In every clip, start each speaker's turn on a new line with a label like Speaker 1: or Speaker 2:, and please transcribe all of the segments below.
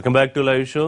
Speaker 1: Welcome back to live show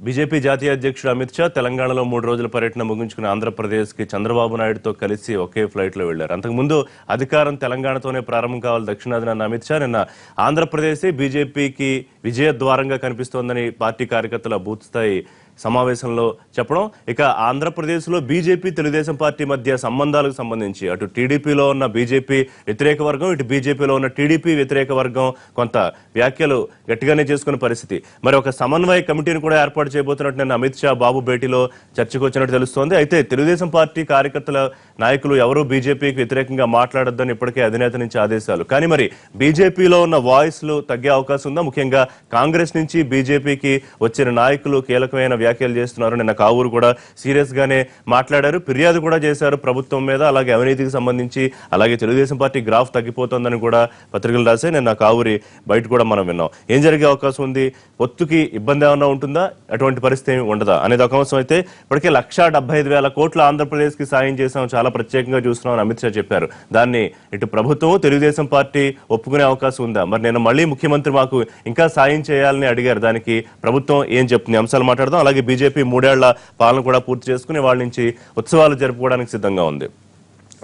Speaker 1: BJP జాతీయ అధ్యక్షుడు అమిత్ షా తెలంగాణలో మూడు రోజుల పర్యటన ముగించుకుని ఆంధ్రప్రదేశ్కి చంద్రబాబు నాయుడుతో కలిసి ఒకే ఫ్లైట్లో వెళ్ళారు అంతకుముందు అధికారం తెలంగాణతోనే ప్రారంభం కావాలి దక్షిణాదిన అమిత్ షా నిన్న ఆంధ్రప్రదేశ్ బీజేపీకి విజయ ద్వారంగా కనిపిస్తోందని పార్టీ కార్యకర్తల బూత్ స్థాయి సమావేశంలో చెప్పడం. ఇక ఆంధ్రప్రదేశ్లో బీజేపీ తెలుగుదేశం పార్టీ మధ్య సంబంధాలకు సంబంధించి అటు టీడీపీలో ఉన్న బీజేపీ వ్యతిరేక వర్గం ఇటు బీజేపీలో ఉన్న టీడీపీ వ్యతిరేక వర్గం కొంత వ్యాఖ్యలు గట్టిగానే చేసుకున్న పరిస్థితి. మరి ఒక సమన్వయ కమిటీని కూడా ఏర్పాటు చేయబోతున్నట్టు నిన్న అమిత్ షా బాబు భేటీలో చర్చకు వచ్చినట్టు తెలుస్తోంది. అయితే తెలుగుదేశం పార్టీ కార్యకర్తల నాయకులు ఎవరూ బీజేపీకి వ్యతిరేకంగా మాట్లాడొద్దని ఇప్పటికే అధినేత నుంచి ఆదేశాలు. కానీ మరి బీజేపీలో ఉన్న వాయిస్లు తగ్గే అవకాశం ఉందా? ముఖ్యంగా కాంగ్రెస్ నుంచి బీజేపీకి వచ్చిన నాయకులు కీలకమైన వ్యాఖ్యలు చేస్తున్నారు. నిన్న కావూరు కూడా సీరియస్ గానే మాట్లాడారు. ఫిర్యాదు కూడా చేశారు ప్రభుత్వం మీద. అలాగే అవినీతికి సంబంధించి అలాగే తెలుగుదేశం పార్టీ గ్రాఫ్ తగ్గిపోతోందని కూడా పత్రికలు రాసే నిన్న కావూరి బయట కూడా మనం విన్నాం. ఏం జరిగే అవకాశం ఉంది? పొత్తుకి ఇబ్బంది ఏమన్నా ఉంటుందా? అటువంటి పరిస్థితి ఉండదా? అనేది ఒక అంశం అయితే ఇప్పటికే లక్షా డెబ్బై ఐదు వేల కోట్ల ఆంధ్రప్రదేశ్కి సాయం చేసాం చాలా ప్రత్యేకంగా చూస్తున్నామని అమిత్ షా చెప్పారు. దాన్ని ఇటు ప్రభుత్వం తెలుగుదేశం పార్టీ ఒప్పుకునే అవకాశం ఉందా? మరి నేను మళ్ళీ ముఖ్యమంత్రి మాకు ఇంకా సాయం చేయాలని అడిగారు. దానికి ప్రభుత్వం ఏం చెప్తుంది? అంశాలు మాట్లాడదాం. అలాగే బీజేపీ మూడేళ్ళ పాలన కూడా పూర్తి చేసుకుని వాళ్ళ నుంచి ఉత్సవాలు జరుపుకోవడానికి సిద్ధంగా ఉంది.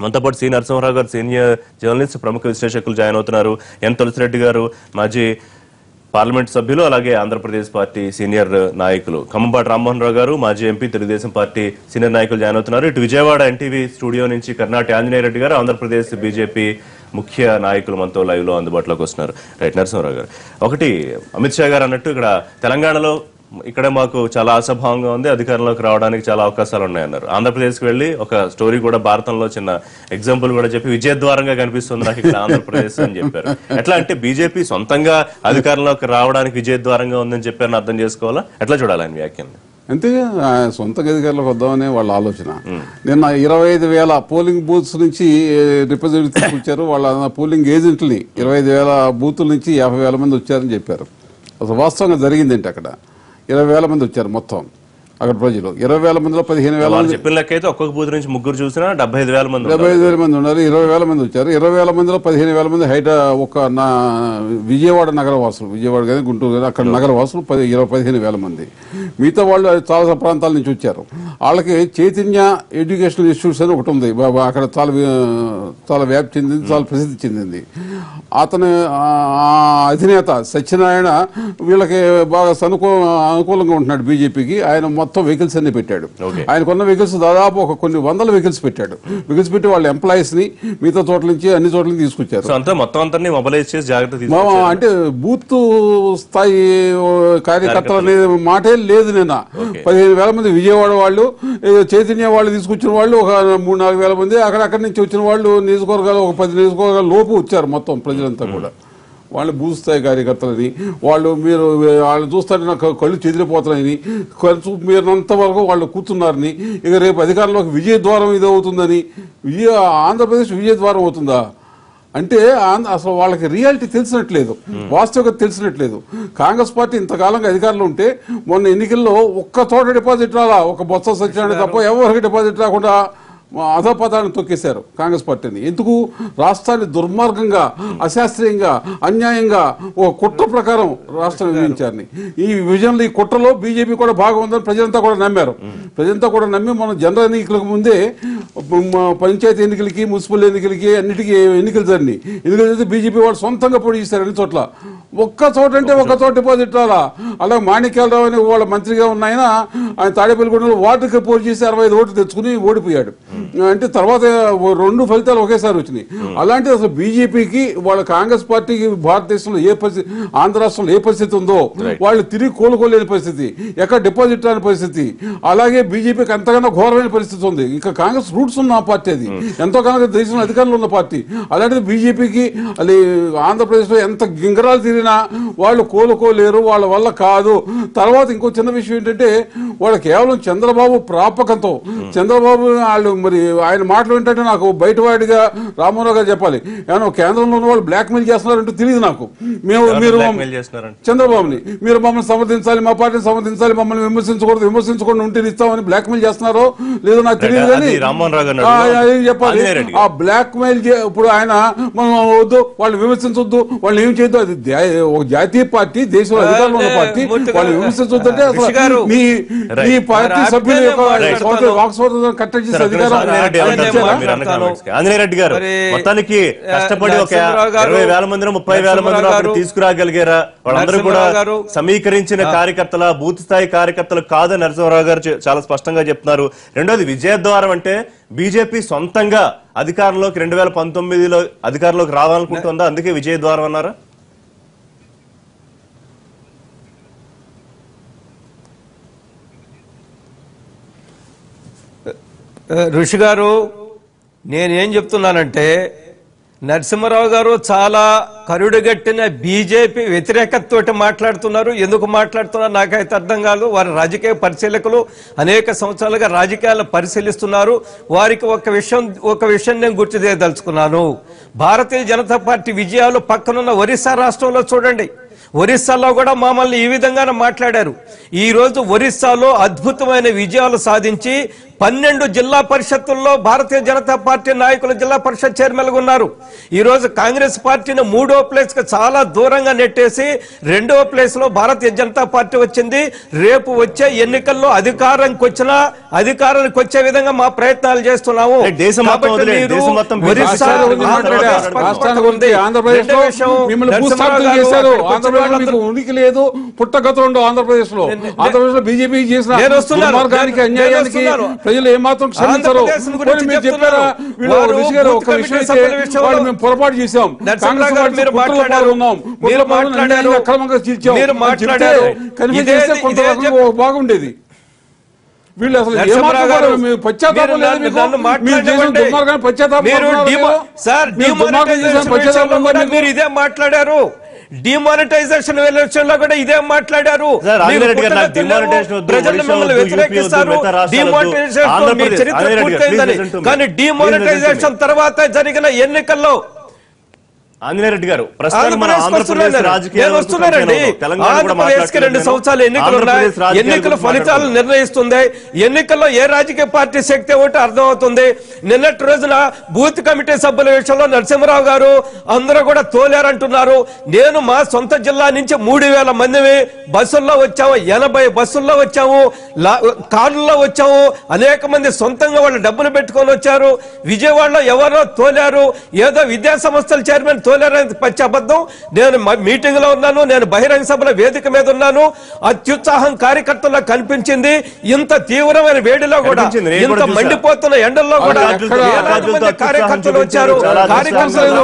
Speaker 1: మనతో పాటు సి నరసింహరావు గారు సీనియర్ జర్నలిస్ట్ ప్రముఖ విశ్లేషకులు జాయిన్ అవుతున్నారు. ఎన్ తులసిరెడ్డి గారు మాజీ పార్లమెంట్ సభ్యులు అలాగే ఆంధ్రప్రదేశ్ పార్టీ సీనియర్ నాయకులు. ఖమ్మంపాటి రామ్మోహన్ రావు గారు మాజీ ఎంపీ తెలుగుదేశం పార్టీ సీనియర్ నాయకులు జాయిన్ అవుతున్నారు. ఇటు విజయవాడ ఎన్టీవీ స్టూడియో నుంచి కర్ణాటక ఆంజనేయ రెడ్డి గారు ఆంధ్రప్రదేశ్ బీజేపీ ముఖ్య నాయకులు మనతో లైవ్లో అందుబాటులోకి వస్తున్నారు. రైట్ నరసింహరావు గారు. ఒకటి అమిత్ షా గారు అన్నట్టు ఇక్కడ తెలంగాణలో ఇక్కడ మాకు చాలా ఆశాభావంగా ఉంది. అధికారంలోకి రావడానికి చాలా అవకాశాలు ఉన్నాయన్నారు. ఆంధ్రప్రదేశ్కి వెళ్ళి ఒక స్టోరీ కూడా భారతంలో చిన్న ఎగ్జాంపుల్ కూడా చెప్పి విజయద్వారంగా కనిపిస్తుంది నాకు ఇక్కడ ఆంధ్రప్రదేశ్ అని చెప్పారు. ఎట్లా అంటే బీజేపీ సొంతంగా అధికారంలోకి రావడానికి విజయద్వారంగా ఉందని చెప్పారని అర్థం చేసుకోవాలా? ఎట్లా చూడాలి ఆయన వ్యాఖ్యని
Speaker 2: అంతే సొంత గదిగారులకు వద్దామనే వాళ్ళ ఆలోచన. నిన్న ఇరవై ఐదు వేల పోలింగ్ బూత్స్ నుంచి రిప్రజెంటేటివ్ తీసుకొచ్చారు వాళ్ళ పోలింగ్ ఏజెంట్ని ఇరవై ఐదు వేల బూతుల నుంచి యాభై వేల మంది వచ్చారని చెప్పారు. అసలు వాస్తవంగా జరిగిందేంటి అక్కడ? ఇరవై వేల మంది వచ్చారు మొత్తం. అక్కడ ప్రజలు. ఇరవై వేల మందిలో పదిహేను వేల
Speaker 1: వాళ్ళు చెప్పిన లెక్క అయితే ఒక్కొక్క బూత్ నుంచి ముగ్గురు చూసినా డెబ్బై ఐదు వేల మంది
Speaker 2: డెబ్బై ఐదు వేల మంది ఉన్నారు ఇరవై వేల మంది వచ్చారు. ఇరవై వేల మందిలో పదిహేను వేల మంది హైదరా ఒక నా విజయవాడ నగర వాసులు. విజయవాడ కానీ గుంటూరు కానీ అక్కడ నగర వాసులు పది ఇరవై పదిహేను వేల మంది. మిగతా వాళ్ళు చాలా ప్రాంతాల నుంచి వచ్చారు. వాళ్ళకి చైతన్య ఎడ్యుకేషనల్ ఇన్స్టిట్యూట్స్ అని ఒకటి ఉంది. అక్కడ చాలా చాలా వ్యాప్తి చెందింది చాలా ప్రసిద్ధి చెందింది. అతను అధినేత సత్యనారాయణ వీళ్ళకి బాగా సనుకూ అనుకూలంగా ఉంటున్నాడు బీజేపీకి. ఆయన మొత్తం వెహికల్స్ అన్ని పెట్టాడు. ఆయనకున్న వెహికల్స్ దాదాపు ఒక కొన్ని వందల వెహికల్స్ పెట్టాడు. వెహికల్స్ పెట్టి వాళ్ళ ఎంప్లాయీస్ని మిగతా చోట్ల నుంచి అన్ని చోట్ల నుంచి తీసుకొచ్చారు.
Speaker 1: అంతా మొత్తం అంతా మొబైలైజ్ చేసి జాగ్రత్త
Speaker 2: అంటే బూత్ స్థాయి కార్యకర్తలు అనేది మాటే లేదు నిన్న. పదిహేను వేల మంది విజయవాడ వాళ్ళు చైతన్య వాళ్ళు తీసుకొచ్చిన వాళ్ళు ఒక మూడు నాలుగు వేల మంది అక్కడక్కడి నుంచి వచ్చిన వాళ్ళు నియోజకవర్గాలు ఒక పది నియోజకవర్గాల లోపు వచ్చారు మొత్తం ప్రజలంతా కూడా. వాళ్ళు బూత్ స్థాయి కార్యకర్తలని వాళ్ళు మీరు వాళ్ళు చూస్తుంటే నాకు కళ్ళు చెదిరిపోతున్నాయని కళ్ళు మీరంత వరకు వాళ్ళు కూర్చున్నారని ఇక రేపు అధికారంలోకి విజయ ద్వారం ఇది అవుతుందని విజయ ఆంధ్రప్రదేశ్ విజయ ద్వారం అవుతుందా? అంటే అసలు వాళ్ళకి రియాలిటీ తెలిసినట్లేదు. వాస్తవికత తెలిసినట్లేదు. కాంగ్రెస్ పార్టీ ఇంతకాలంగా అధికారంలో ఉంటే మొన్న ఎన్నికల్లో ఒక్క చోట డిపాజిట్ రాలా. ఒక బొత్స సత్యనారాయణ తప్ప ఎవరికి డిపాజిట్ రాకుండా అధపదాన్ని తొక్కేశారు కాంగ్రెస్ పార్టీని. ఎందుకు? రాష్ట్రాన్ని దుర్మార్గంగా అశాస్త్రీయంగా అన్యాయంగా ఒక కుట్ర ప్రకారం రాష్ట్రం విభజించారని ఈ విభజనలో ఈ కుట్రలో బీజేపీ కూడా భాగం ఉందని ప్రజలంతా కూడా నమ్మారు. ప్రజలంతా కూడా నమ్మి మనం జనరల్ ఎన్నికలకు ముందే పంచాయతీ ఎన్నికలకి మున్సిపల్ ఎన్నికలకి అన్నిటికీ ఎన్నికలు జరిగినాయి. ఎన్నికలు జరిగితే బీజేపీ వాళ్ళు సొంతంగా పోటీ చేశారు అన్ని చోట్ల. ఒక్క చోట అంటే ఒక్క చోట డిపాజిట్ రాలా అలాగే మాణిక్యాలరావు అని వాళ్ళ మంత్రిగా ఉన్న ఆయన ఆయన తాడేపల్లిగూడలో వార్డుకి పోటీ చేసి అరవై ఐదు ఓట్లు తెచ్చుకుని ఓడిపోయాడు. అంటే తర్వాత రెండు ఫలితాలు ఒకేసారి వచ్చినాయి. అలాంటి అసలు బీజేపీకి వాళ్ళ కాంగ్రెస్ పార్టీకి భారతదేశంలో ఏ పరిస్థితి ఆంధ్ర రాష్ట్రంలో ఏ పరిస్థితి ఉందో వాళ్ళు తిరిగి కోలుకోలేని పరిస్థితి ఎక్కడ డిపాజిట్ రాని పరిస్థితి అలాగే బీజేపీకి అంతకన్నా ఘోరమైన పరిస్థితి ఉంది. ఇంకా కాంగ్రెస్ రూట్స్ ఉన్న పార్టీ అది. ఎంతో కనుక దేశంలో అధికారంలో ఉన్న పార్టీ. అలాంటిది బీజేపీకి అది ఆంధ్రప్రదేశ్లో ఎంత గింగరాలు తిరిగినా వాళ్ళు కోలుకోలేరు వాళ్ళ వల్ల కాదు. తర్వాత ఇంకో చిన్న విషయం ఏంటంటే వాళ్ళు కేవలం చంద్రబాబు ప్రాపకంతో చంద్రబాబు వాళ్ళు మరి ఆయన మాటలు ఏంటంటే నాకు బయటవాడిగా రామారావు గారు చెప్పాలి. ఏమన్నా కేంద్రంలో ఉన్న వాళ్ళు బ్లాక్ మెయిల్ చేస్తున్నారంటే తెలియదు నాకు. మేము మీరు
Speaker 1: బ్లాక్మెయిల్
Speaker 2: చంద్రబాబుని. మీరు మమ్మల్ని సమర్థించాలి మా పార్టీని సమర్థించాలి మమ్మల్ని విమర్శించకూడదు విమర్శించకుండా ఉంటే ఇస్తామని బ్లాక్ మెయిల్ చేస్తున్నారో లేదో నాకు తెలియదు కానీ చెప్పాలి? ఆ బ్లాక్ మెయిల్ ఇప్పుడు ఆయన మనం వద్దు వాళ్ళు విమర్శించొద్దు వాళ్ళు ఏం చేయొద్దు అది ఒక జాతీయ పార్టీ దేశంలో అధికారంలో ఉన్న పార్టీ వాళ్ళు విమర్శించొద్దు అంటే అసలు మీ పార్టీ
Speaker 3: మరి
Speaker 2: సభ్యుల యొక్క వాక్ స్వాతంత్రం కట్టడి చేసే అధికారం
Speaker 1: ఆంజనేయ రెడ్డి గారు మొత్తానికి కష్టపడి ఒక ఇరవై వేల మందిని ముప్పై వేల మందిని
Speaker 3: గారు,
Speaker 1: తీసుకురాగలిగారా? వాళ్ళందరూ కూడా సమీకరించిన కార్యకర్తల బూత్ స్థాయి కార్యకర్తలు కాదని నరసింహరావు గారు చాలా స్పష్టంగా చెప్తున్నారు. రెండోది విజయద్వారం అంటే బీజేపీ సొంతంగా అధికారంలోకి రెండు వేల పంతొమ్మిదిలో అధికారంలోకి రావాలనుకుంటుందా? అందుకే విజయద్వారం అన్నారా?
Speaker 3: ఋషి గారు నేనేం చెప్తున్నానంటే నరసింహరావు గారు చాలా కరుడుగట్టిన బీజేపీ వ్యతిరేకతతోటి మాట్లాడుతున్నారు. ఎందుకు మాట్లాడుతున్నారు? నాకైతే అర్థం కాదు. వారి రాజకీయ పరిశీలకులు అనేక సంవత్సరాలుగా రాజకీయాలు పరిశీలిస్తున్నారు. వారికి ఒక విషయం ఒక విషయం నేను గుర్తుదేయదలుచుకున్నాను భారతీయ జనతా పార్టీ విజయాలు పక్కనున్న ఒరిస్సా రాష్ట్రంలో చూడండి. ఒరిస్సాలో కూడా మమ్మల్ని ఈ విధంగానే మాట్లాడారు. ఈరోజు ఒరిస్సాలో అద్భుతమైన విజయాలు సాధించి పన్నెండు జిల్లా పరిషత్తుల్లో భారతీయ జనతా పార్టీ నాయకులు జిల్లా పరిషత్ చైర్మన్గా ఉన్నారు. ఈ రోజు కాంగ్రెస్ పార్టీని మూడో ప్లేస్కి చాలా దూరంగా నెట్టేసి రెండవ ప్లేస్లో భారతీయ జనతా పార్టీ వచ్చింది. రేపు వచ్చే ఎన్నికల్లో అధికారానికి వచ్చినా అధికారానికి వచ్చే విధంగా మా ప్రయత్నాలు చేస్తున్నాము. రెండో
Speaker 2: ఉనికి లేదు. పుట్టగత ఉండవు ఆంధ్రప్రదేశ్లో ఆంధ్రప్రదేశ్లో బీజేపీ చేసిన అన్యాయానికి. ప్రజలు ఏమాత్రం క్షమించరు. మీరు. చెప్పారా? వీళ్ళు గారు ఒక విషయం అయితే మేము పొరపాటు చేశాం. కాంగ్రెస్
Speaker 3: మీరు మాట్లాడారు.
Speaker 2: అక్రమంగా చీల్చాం.
Speaker 3: మీరు మాట్లాడారు.
Speaker 2: కొంత బాగుండేది. వీళ్ళు అసలు పశ్చాత్తాపం పశ్చాత్తాపం?
Speaker 3: మీరు ఇదే మాట్లాడారు. డిమానిటైజేషన్ విషయంలో కూడా ఇదే మాట్లాడారు ప్రజలు మిమ్మల్ని వ్యతిరేకిస్తారు. డిమానిటైజేషన్ చరిత్ర పూర్తయిందని. కానీ డిమానిటైజేషన్ తర్వాత జరిగిన ఎన్నికల్లో
Speaker 1: గారు
Speaker 3: వస్తున్నారండి. ఆంధ్రప్రదేశ్కి రెండు. సంవత్సరాలు ఎన్నికలు ఉన్నాయి. ఎన్నికల ఫలితాలు. నిర్ణయిస్తుంది. ఎన్నికల్లో ఏ రాజకీయ పార్టీ శక్తి ఒకటి అర్థమవుతుంది. నిన్నటి రోజున బూత్ కమిటీ సభ్యుల విషయంలో నరసింహరావు గారు అందరూ కూడా తోలారంటున్నారు. నేను మా సొంత జిల్లా నుంచి మూడు వేల మందిని బస్సుల్లో వచ్చాము. ఎనభై బస్సుల్లో వచ్చాము. కార్లలో వచ్చాము. అనేక మంది సొంతంగా వాళ్ళు డబ్బులు పెట్టుకొని వచ్చారు. విజయవాడలో ఎవరో తోలారు. ఏదో విద్యా సంస్థల చైర్మన్ తోలారని పచ్చి అబద్ధం. నేను మ- మీటింగ్లో ఉన్నాను నేను బహిరంగ సభల వేదిక మీద ఉన్నాను. అత్యుత్సాహం కార్యకర్తల్లో కనిపించింది. ఇంత తీవ్రమైన వేడిలో కూడా ఇంత. మండిపోతున్న ఎండల్లో కూడా కార్యకర్తలు వచ్చారు. కార్యకర్తలు.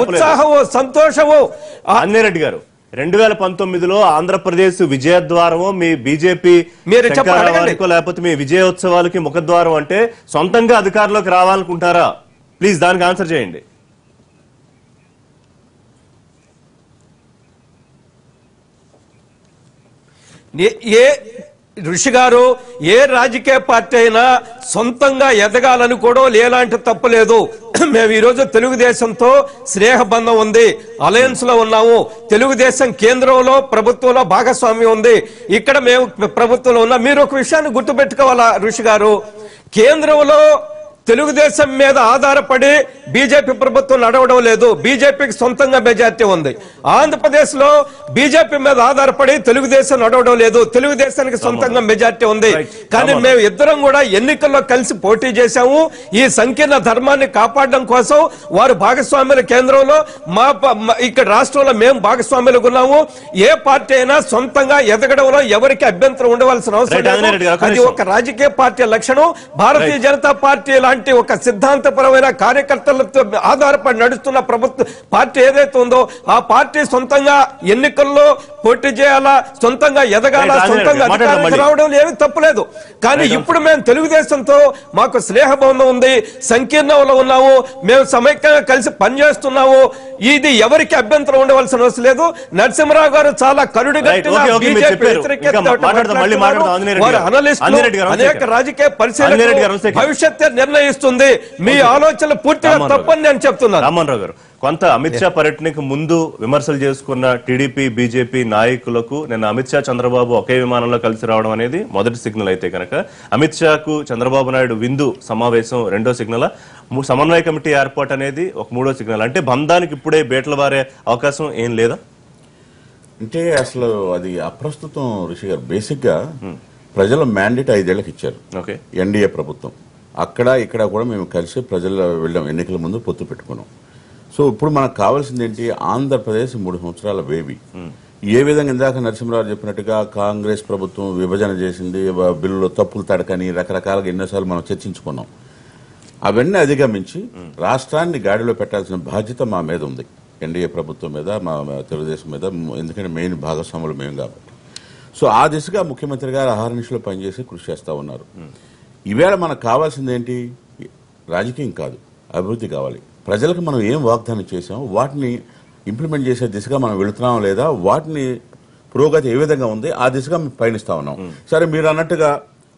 Speaker 3: ఉత్సాహము సంతోషము ఆ-
Speaker 1: ఆంజనేయ రెడ్డి గారు. రెండు వేల పంతొమ్మిదిలో ఆంధ్రప్రదేశ్ విజయద్వారము మీ బీజేపీ
Speaker 3: మీరు.
Speaker 1: లేకపోతే మీ విజయోత్సవాలకి ముఖద్వారం అంటే సొంతంగా అధికారంలోకి రావాలనుకుంటారా? ప్లీజ్ దానికి ఆన్సర్ చేయండి.
Speaker 3: ఏ- ఏ ఋషి గారు ఏ రాజకీయ పార్టీ అయినా సొంతంగా ఎదగాలనుకోవడం ఎలాంటి తప్పు లేదు. మేము ఈరోజు తెలుగుదేశంతో స్నేహబంధం ఉంది. అలయన్స్లో ఉన్నాము. తెలుగుదేశం కేంద్రంలో ప్రభుత్వంలో భాగస్వామ్యం ఉంది. ఇక్కడ మేము ప్రభుత్వంలో ఉన్నాం. మీరు ఒక విషయాన్ని గుర్తుపెట్టుకోవాలా ఋషి గారు? కేంద్రంలో తెలుగుదేశం మీద ఆధారపడి బీజేపీ ప్రభుత్వం నడవడం లేదు. బీజేపీకి సొంతంగా మెజార్టీ ఉంది. ఆంధ్రప్రదేశ్లో బీజేపీ మీద ఆధారపడి తెలుగుదేశం నడవడం లేదు. తెలుగుదేశానికి సొంతంగా మెజార్టీ ఉంది. కానీ. మేము ఇద్దరం కూడా ఎన్నికల్లో కలిసి పోటీ చేశాము. ఈ సంకీర్ణ ధర్మాన్ని కాపాడడం కోసం వారు భాగస్వామ్యుల కేంద్రంలో మా ఇక్కడ రాష్ట్రంలో మేము భాగస్వామ్యులుగా ఉన్నాము. ఏ పార్టీ అయినా సొంతంగా ఎదగడంలో ఎవరికి అభ్యంతరం ఉండవలసిన అవసరం అది. ఒక రాజకీయ పార్టీ లక్షణం. భారతీయ. జనతా పార్టీ లాంటి అలాంటి ఒక సిద్ధాంతపరమైన కార్యకర్తలతో ఆధారపడి నడుస్తున్న ప్రభుత్వ పార్టీ ఏదైతే ఉందో ఆ పార్టీ సొంతంగా ఎన్నికల్లో పోటీ చేయాలా సొంతంగా ఎదగాల సొంతంగా అధికారానికి. రావడం ఏమీ తప్పులేదు. కానీ ఇప్పుడు మేము తెలుగుదేశంతో మాకు స్నేహబంధం ఉంది సంకీర్ణంలో ఉన్నాము మేము సమైక్యంగా కలిసి పనిచేస్తున్నాము. ఇది ఎవరికి అభ్యంతరం ఉండవలసిన అవసరం లేదు. నరసింహరావు గారు చాలా కరుడు అనేక రాజకీయ పరిశీలన
Speaker 1: second.
Speaker 3: భవిష్యత్తు నిర్ణయిస్తుంది మీ ఆలోచనలు పూర్తిగా తప్పని నేను చెప్తున్నాను
Speaker 1: రామ్మోహన్ రావు గారు కొంత అమిత్ షా పర్యటనకు ముందు విమర్శలు చేసుకున్న టీడీపీ బీజేపీ నాయకులకు నిన్న అమిత్ షా చంద్రబాబు ఒకే విమానంలో కలిసి రావడం అనేది మొదటి సిగ్నల్ అయితే కనుక. అమిత్ షాకు చంద్రబాబు నాయుడు విందు సమావేశం రెండో సిగ్నల్. సమన్వయ కమిటీ ఏర్పాటు అనేది ఒక మూడో సిగ్నల్. అంటే బంధానికి ఇప్పుడే బేటలు వారే అవకాశం ఏం లేదా?
Speaker 4: అంటే అసలు అది అప్రస్తుతం రిషి గారు బేసిక్గా ప్రజల మ్యాండేట్ ఐదేళ్ళకు ఇచ్చారు.
Speaker 1: ఓకే.
Speaker 4: ఎన్డీఏ ప్రభుత్వం. అక్కడ ఇక్కడ కూడా మేము కలిసి ప్రజల్లో వెళ్ళాం. ఎన్నికల ముందు పొత్తు పెట్టుకున్నాం. సో ఇప్పుడు మనకు కావాల్సింది ఏంటి? ఆంధ్రప్రదేశ్ మూడు సంవత్సరాల బేబీ ఏ విధంగా ఇందాక నరసింహరావు చెప్పినట్టుగా కాంగ్రెస్ ప్రభుత్వం విభజన చేసింది బిల్లులో తప్పులు తడకని రకరకాలుగా ఎన్నోసార్లు మనం చర్చించుకున్నాం. అవన్నీ అధిగమించి రాష్ట్రాన్ని గాడిలో పెట్టాల్సిన బాధ్యత మా మీద ఉంది. ఎన్డీఏ ప్రభుత్వం మీద మా తెలుగుదేశం మీద ఎందుకంటే మెయిన్ భాగస్వాములు మేము కాబట్టి. సో ఆ దిశగా ముఖ్యమంత్రి గారు అహర్నిశలో పనిచేసి కృషి చేస్తా ఉన్నారు. ఈవేళ మనకు కావాల్సింది ఏంటి రాజకీయం కాదు అభివృద్ధి కావాలి. ప్రజలకు మనం ఏం వాగ్దానం చేసాం వాటిని ఇంప్లిమెంట్ చేసే దిశగా మనం వెళుతున్నాం లేదా వాటిని పురోగతి ఏ విధంగా ఉంది ఆ దిశగా మేము పయనిస్తా ఉన్నాం. సరే మీరు అన్నట్టుగా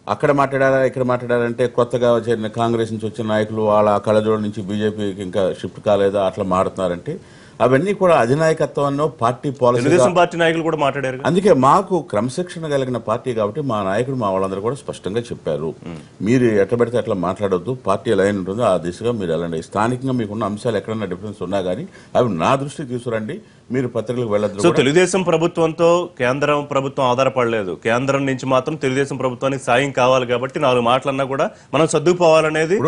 Speaker 4: అక్కడ మాట్లాడారా ఇక్కడ మాట్లాడారంటే కొత్తగా చేరిన కాంగ్రెస్ నుంచి వచ్చిన నాయకులు వాళ్ళ కళ్ళజోడు నుంచి బీజేపీకి ఇంకా షిఫ్ట్ కాలేదా అట్లా మారుతున్నారంటే అవన్నీ కూడా అధినాయకత్వాన్ని పార్టీ పాలసీ
Speaker 1: తెలుగుదేశం పార్టీ నాయకులు కూడా మాట్లాడారు.
Speaker 4: అందుకే మాకు క్రమశిక్షణ కలిగిన పార్టీ కాబట్టి మా నాయకుడు మా వాళ్ళందరూ కూడా స్పష్టంగా చెప్పారు. మీరు ఎట్లా పెడితే అట్లా మాట్లాడొద్దు పార్టీ ఎలా అయినా ఉంటుందో ఆ దిశగా మీరు వెళ్ళండి. స్థానికంగా మీకున్న అంశాలు ఎక్కడన్నా డిఫరెన్స్ ఉన్నా కానీ అవి నా దృష్టికి తీసుకురండి. మీరు పత్రికలకు వెళ్ళొద్దు
Speaker 1: సో. తెలుగుదేశం ప్రభుత్వంతో కేంద్రం ప్రభుత్వం ఆధారపడలేదు. కేంద్రం నుంచి మాత్రం తెలుగుదేశం ప్రభుత్వానికి సాయం కావాలి కాబట్టి నాలుగు మాటలన్నా కూడా మనం సర్దుకుపోవాలనేది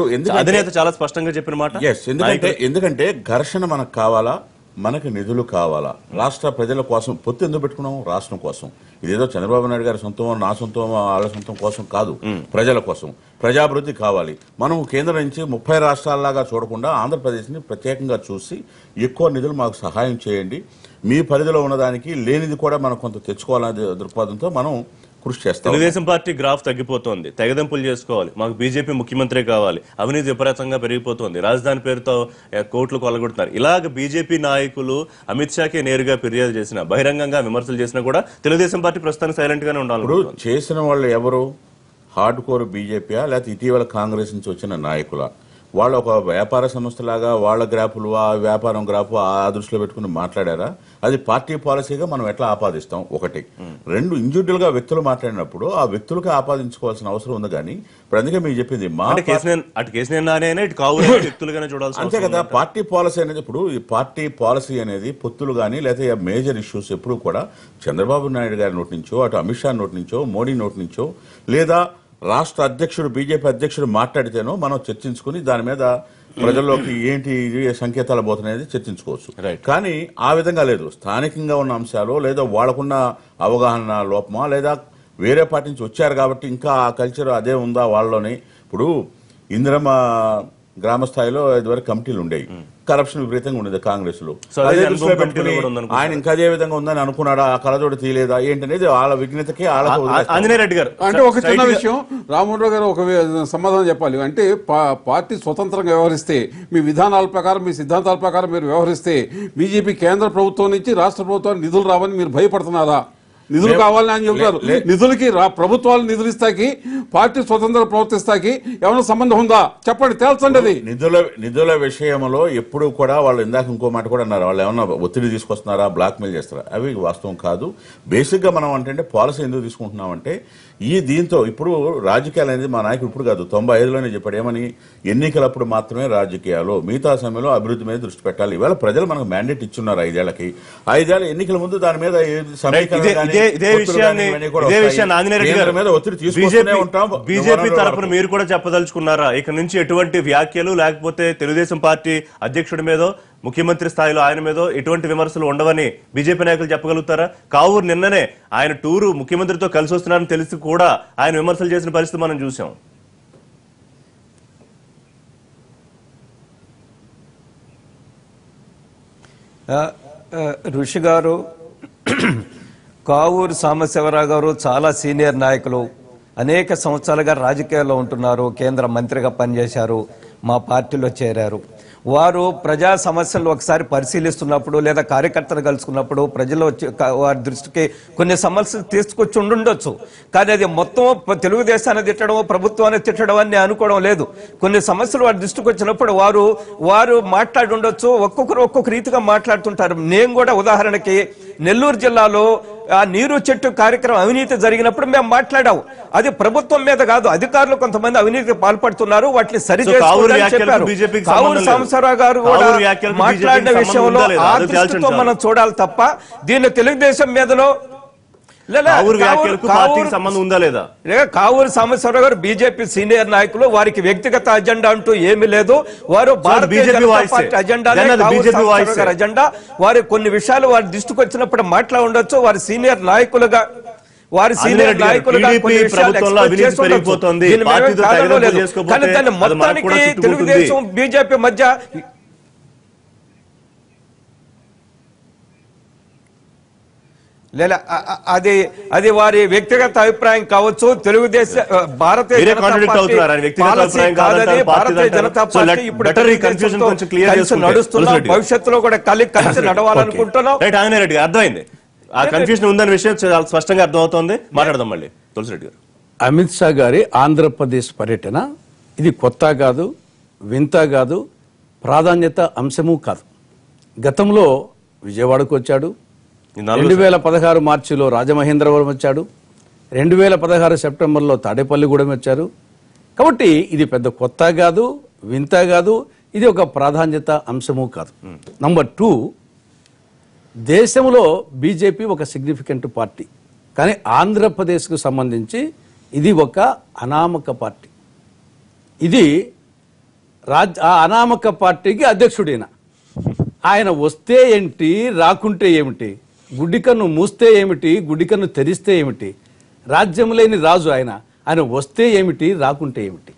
Speaker 1: అధినేత చాలా స్పష్టంగా చెప్పిన మాట.
Speaker 4: ఎందుకంటే ఎందుకంటే ఘర్షణ మనకు కావాలా? మనకు నిధులు కావాలా? రాష్ట్ర ప్రజల కోసం పొత్తు ఎందుకు పెట్టుకున్నాం రాష్ట్రం కోసం. ఇదేదో చంద్రబాబు నాయుడు గారి సొంతమో నా సొంతమో వాళ్ళ సొంతం కోసం కాదు. ప్రజల కోసం. ప్రజాభివృద్ధి కావాలి. మనం కేంద్రం నుంచి ముప్పై రాష్ట్రాల్లాగా చూడకుండా ఆంధ్రప్రదేశ్ని ప్రత్యేకంగా చూసి ఎక్కువ నిధులు మాకు సహాయం చేయండి. మీ పరిధిలో ఉన్నదానికి లేనిది కూడా మనం కొంత తెచ్చుకోవాలనే దృక్పథంతో మనం కృషి చేస్తాం
Speaker 1: తెలుగుదేశం పార్టీ గ్రాఫ్ తగ్గిపోతోంది. తెగదెంపులు చేసుకోవాలి. మాకు బీజేపీ ముఖ్యమంత్రి కావాలి. అవినీతి విపరీతంగా పెరిగిపోతోంది. రాజధాని పేరుతో కోట్లు కొలగొడుతున్నారు. ఇలాగ బీజేపీ నాయకులు అమిత్ షాకే నేరుగా ఫిర్యాదు చేసిన బహిరంగంగా విమర్శలు చేసినా కూడా తెలుగుదేశం పార్టీ ప్రస్తుతానికి సైలెంట్ గానే ఉండాలి
Speaker 4: ఇప్పుడు చేసిన వాళ్ళు ఎవరు? హార్డ్ కోర్ బీజేపీయా? లేకపోతే ఇటీవల కాంగ్రెస్ నుంచి వచ్చిన నాయకుల? వాళ్ళు ఒక వ్యాపార సంస్థలాగా వాళ్ళ గ్రాఫులు ఆ వ్యాపారం గ్రాఫ్ ఆ దృష్టిలో పెట్టుకుని మాట్లాడారా? అది పార్టీ పాలసీగా మనం ఎట్లా ఆపాదిస్తాం? ఒకటి. రెండు ఇండివిజువల్గా వ్యక్తులు మాట్లాడినప్పుడు ఆ వ్యక్తులకు ఆపాదించుకోవాల్సిన అవసరం ఉంది కానీ ఇప్పుడు అందుకే మీకు చెప్పింది మా అంతే కదా పార్టీ పాలసీ అనేది ఇప్పుడు ఈ పార్టీ పాలసీ అనేది పొత్తులు కానీ లేదా మేజర్ ఇష్యూస్ ఎప్పుడు కూడా చంద్రబాబు నాయుడు గారి నోటి నుంచో అటు అమిత్ షా నోటి నుంచో మోడీ నోటి నుంచో లేదా రాష్ట్ర అధ్యక్షుడు బీజేపీ అధ్యక్షుడు మాట్లాడితేనో మనం చర్చించుకుని దాని మీద ప్రజల్లోకి ఏంటి సంకేతాలు పోతున్నాయని చర్చించుకోవచ్చు. కానీ ఆ విధంగా లేదు. స్థానికంగా ఉన్న అంశాలు లేదా వాళ్ళకున్న అవగాహన లోపమా లేదా వేరే పార్టీ నుంచి వచ్చారు కాబట్టి ఇంకా ఆ కల్చర్ అదే ఉందా వాళ్ళలోని? ఇప్పుడు ఇందిరమ్మ గ్రామ స్థాయిలో ఇదివరకు కమిటీలు ఉండేవి. కరప్షన్ విపరీతంగా ఉండేది
Speaker 1: కాంగ్రెస్లో.
Speaker 4: ఆయన ఇంకా అదే విధంగా ఉందని అనుకున్నాడా? ఆ కలజోడు తీయలేదా? ఏంటనేది వాళ్ళ విఘ్నతకి
Speaker 1: రెడ్డి గారు
Speaker 2: అంటే ఒక చిన్న విషయం రామ్మోహన్ గారు ఒక సమాధానం చెప్పాలి. అంటే పా- పార్టీ స్వతంత్రంగా వ్యవహరిస్తే మీ విధానాల ప్రకారం మీ సిద్ధాంతాల ప్రకారం మీరు వ్యవహరిస్తే బీజేపీ కేంద్ర ప్రభుత్వం నుంచి రాష్ట్ర ప్రభుత్వానికి నిధులు రావని మీరు భయపడుతున్నారా? నిధులు కావాలని ఆయన చెబుతారు నిధులకి ప్రభుత్వాలు నిధులు ఇస్తాకి పార్టీ స్వతంత్ర ప్రవర్తిస్తాకి ఏమైనా సంబంధం ఉందా? చెప్పండి తేల్చండి అది
Speaker 4: నిధుల నిధుల విషయంలో ఎప్పుడు కూడా వాళ్ళు ఇందాక ఇంకో మాట కూడా అన్నారు. వాళ్ళు ఏమన్నా ఒత్తిడి తీసుకొస్తున్నారా బ్లాక్ మెయిల్ చేస్తారా అవి వాస్తవం కాదు. బేసిక్గా మనం అంటే పాలసీ ఎందుకు తీసుకుంటున్నామంటే ఈ దీంతో ఇప్పుడు రాజకీయాలు అనేది మా నాయకుడు ఇప్పుడు కాదు తొంభై ఐదులోనే చెప్పాడు ఏమని? ఎన్నికలప్పుడు మాత్రమే రాజకీయాలు మిగతా సమయంలో అభివృద్ధి మీద దృష్టి పెట్టాలి. ఇవాళ ప్రజలు మనకు మ్యాండేట్ ఇచ్చున్నారు ఐదేళ్ళకి. ఐదేళ్ళ ఎన్నికల ముందు దాని మీద ఒత్తిడి ఉంటాం.
Speaker 1: బీజేపీ
Speaker 4: వరకు.
Speaker 1: మీరు కూడా చెప్పదలుచుకున్నారా? ఇక నుంచి ఎటువంటి వ్యాఖ్యలు లేకపోతే తెలుగుదేశం పార్టీ అధ్యక్షుడి మీదో ముఖ్యమంత్రి స్థాయిలో ఆయన మీద ఎటువంటి విమర్శలు ఉండవని బీజేపీ నాయకులు చెప్పగలుగుతారా? కావూరు నిన్ననే ఆయన టూరు ముఖ్యమంత్రితో కలిసి వస్తున్నారని తెలిసి కూడా ఆయన విమర్శలు చేసిన పరిస్థితి మనం చూసాం
Speaker 3: ఋషి గారు కావూరు సాంబశివరావు గారు చాలా సీనియర్ నాయకులు. అనేక సంవత్సరాలుగా రాజకీయాల్లో ఉంటున్నారు కేంద్ర మంత్రిగా పనిచేశారు మా పార్టీలో చేరారు. వారు ప్రజా సమస్యలు ఒకసారి పరిశీలిస్తున్నప్పుడు లేదా కార్యకర్తలు కలుసుకున్నప్పుడు ప్రజలు వచ్చి వారి దృష్టికి కొన్ని సమస్యలు తీసుకొచ్చి ఉండుండొచ్చు. కానీ అది మొత్తం తెలుగుదేశాన్ని తిట్టడం ప్రభుత్వాన్ని తిట్టడం అని అనుకోవడం లేదు. కొన్ని సమస్యలు వారి దృష్టికి వచ్చినప్పుడు వారు వారు మాట్లాడి ఉండొచ్చు ఒక్కొక్కరు ఒక్కొక్క రీతిగా మాట్లాడుతుంటారు. నేను కూడా ఉదాహరణకి నెల్లూరు జిల్లాలో ఆ నీరు చెట్టు కార్యక్రమం అవినీతి జరిగినప్పుడు మేము మాట్లాడాం అది ప్రభుత్వం మీద కాదు అధికారులు కొంతమంది అవినీతికి పాల్పడుతున్నారు వాటిని సరి చెప్పారు కావూరు. సాంబశివరావు గారు కూడా మాట్లాడిన విషయంలో. ఆ దృష్టితో మనం చూడాలి తప్ప దీన్ని తెలుగుదేశం మీదలో
Speaker 1: కావూరు వ్యాఖ్యలకు పార్టీకి సంబంధం ఉందా లేదా?
Speaker 3: లేక కావూరు సాంబశివరావు గారు బీజేపీ సీనియర్ నాయకులు వారికి వ్యక్తిగత అజెండా అంటూ ఏమీ లేదు. వారు అజెండా. అజెండా. వారి కొన్ని విషయాలు వారి దృష్టికి వచ్చినప్పుడు మాట్లా ఉండొచ్చు. వారి సీనియర్ నాయకులుగా వారి సీనియర్ నాయకులుగా కానీ దాన్ని మొత్తానికి. తెలుగుదేశం బీజేపీ మధ్య లేదా అది అది వారి వ్యక్తిగత అభిప్రాయం కావచ్చు తెలుగుదేశం భారతీయ. జనతా పార్టీ ఇప్పుడు. నడుస్తున్నాం. భవిష్యత్తులో కూడా కలిసి కలిసి నడవాలనుకుంటున్నాం.
Speaker 1: ఆంజనేయ అర్థమైంది. ఆ కన్ఫ్యూజన్ ఉందనే విషయం చాలా స్పష్టంగా అర్థమవుతోంది. మాట్లాడదాం మళ్ళీ. తులసిరెడ్డి గారు.
Speaker 5: అమిత్ షా గారి ఆంధ్రప్రదేశ్ పర్యటన ఇది కొత్త కాదు వింత కాదు ప్రాధాన్యత అంశము కాదు. గతంలో విజయవాడకు వచ్చాడు రెండు వేల పదహారు మార్చిలో రాజమహేంద్రవరం వచ్చాడు. రెండు వేల పదహారు సెప్టెంబర్లో తాడేపల్లిగూడెం వచ్చారు. కాబట్టి ఇది పెద్ద కొత్త కాదు వింత కాదు ఇది ఒక ప్రాధాన్యత అంశము కాదు. నంబర్ టూ దేశంలో బీజేపీ ఒక సిగ్నిఫికెంట్ పార్టీ. కానీ ఆంధ్రప్రదేశ్కు సంబంధించి ఇది ఒక అనామక పార్టీ. ఇది రాజ్ ఆ అనామక పార్టీకి అధ్యక్షుడైన. ఆయన వస్తే ఏంటి రాకుంటే ఏమిటి? గుడ్డికన్ను మూస్తే ఏమిటి? గుడ్డికన్ను తెరిస్తే ఏమిటి? రాజ్యం లేని రాజు ఆయన. ఆయన వస్తే ఏమిటి? రాకుంటే ఏమిటి?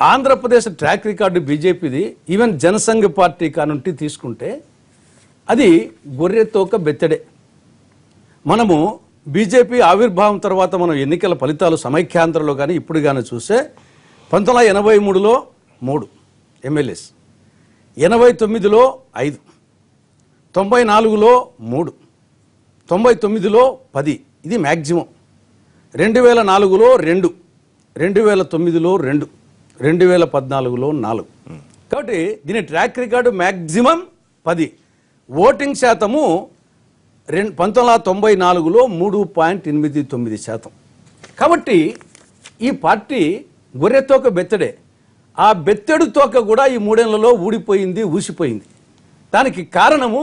Speaker 5: ఆంధ్రప్రదేశ్ ట్రాక్ రికార్డు బీజేపీది ఈవెన్ జనసంఘ పార్టీ కానుంటి తీసుకుంటే అది గొర్రెతోక బెత్తడే. మనము బీజేపీ ఆవిర్భావం తర్వాత మనం ఎన్నికల ఫలితాలు సమైక్యాంధ్రలో కానీ ఇప్పుడు కానీ చూస్తే పంతొమ్మిది వందల ఎనభై మూడులో మూడు ఎమ్మెల్యేస్ ఎనభై తొమ్మిదిలో ఐదు. తొంభై నాలుగులో మూడు తొంభై తొమ్మిదిలో పది ఇది మ్యాక్సిమం రెండు వేల నాలుగులో రెండు రెండు వేల తొమ్మిదిలో రెండు రెండు వేల పద్నాలుగులో నాలుగు. కాబట్టి దీని ట్రాక్ రికార్డు మ్యాక్సిమం పది. ఓటింగ్ శాతము రెండు పంతొమ్మిది వందల తొంభై నాలుగులో మూడు పాయింట్ ఎనిమిది తొమ్మిది శాతం. కాబట్టి ఈ పార్టీ గొర్రెతోక బెత్తడే. ఆ బెత్తెడు తోక కూడా ఈ మూడేళ్ళలో ఊడిపోయింది ఊసిపోయింది. దానికి కారణము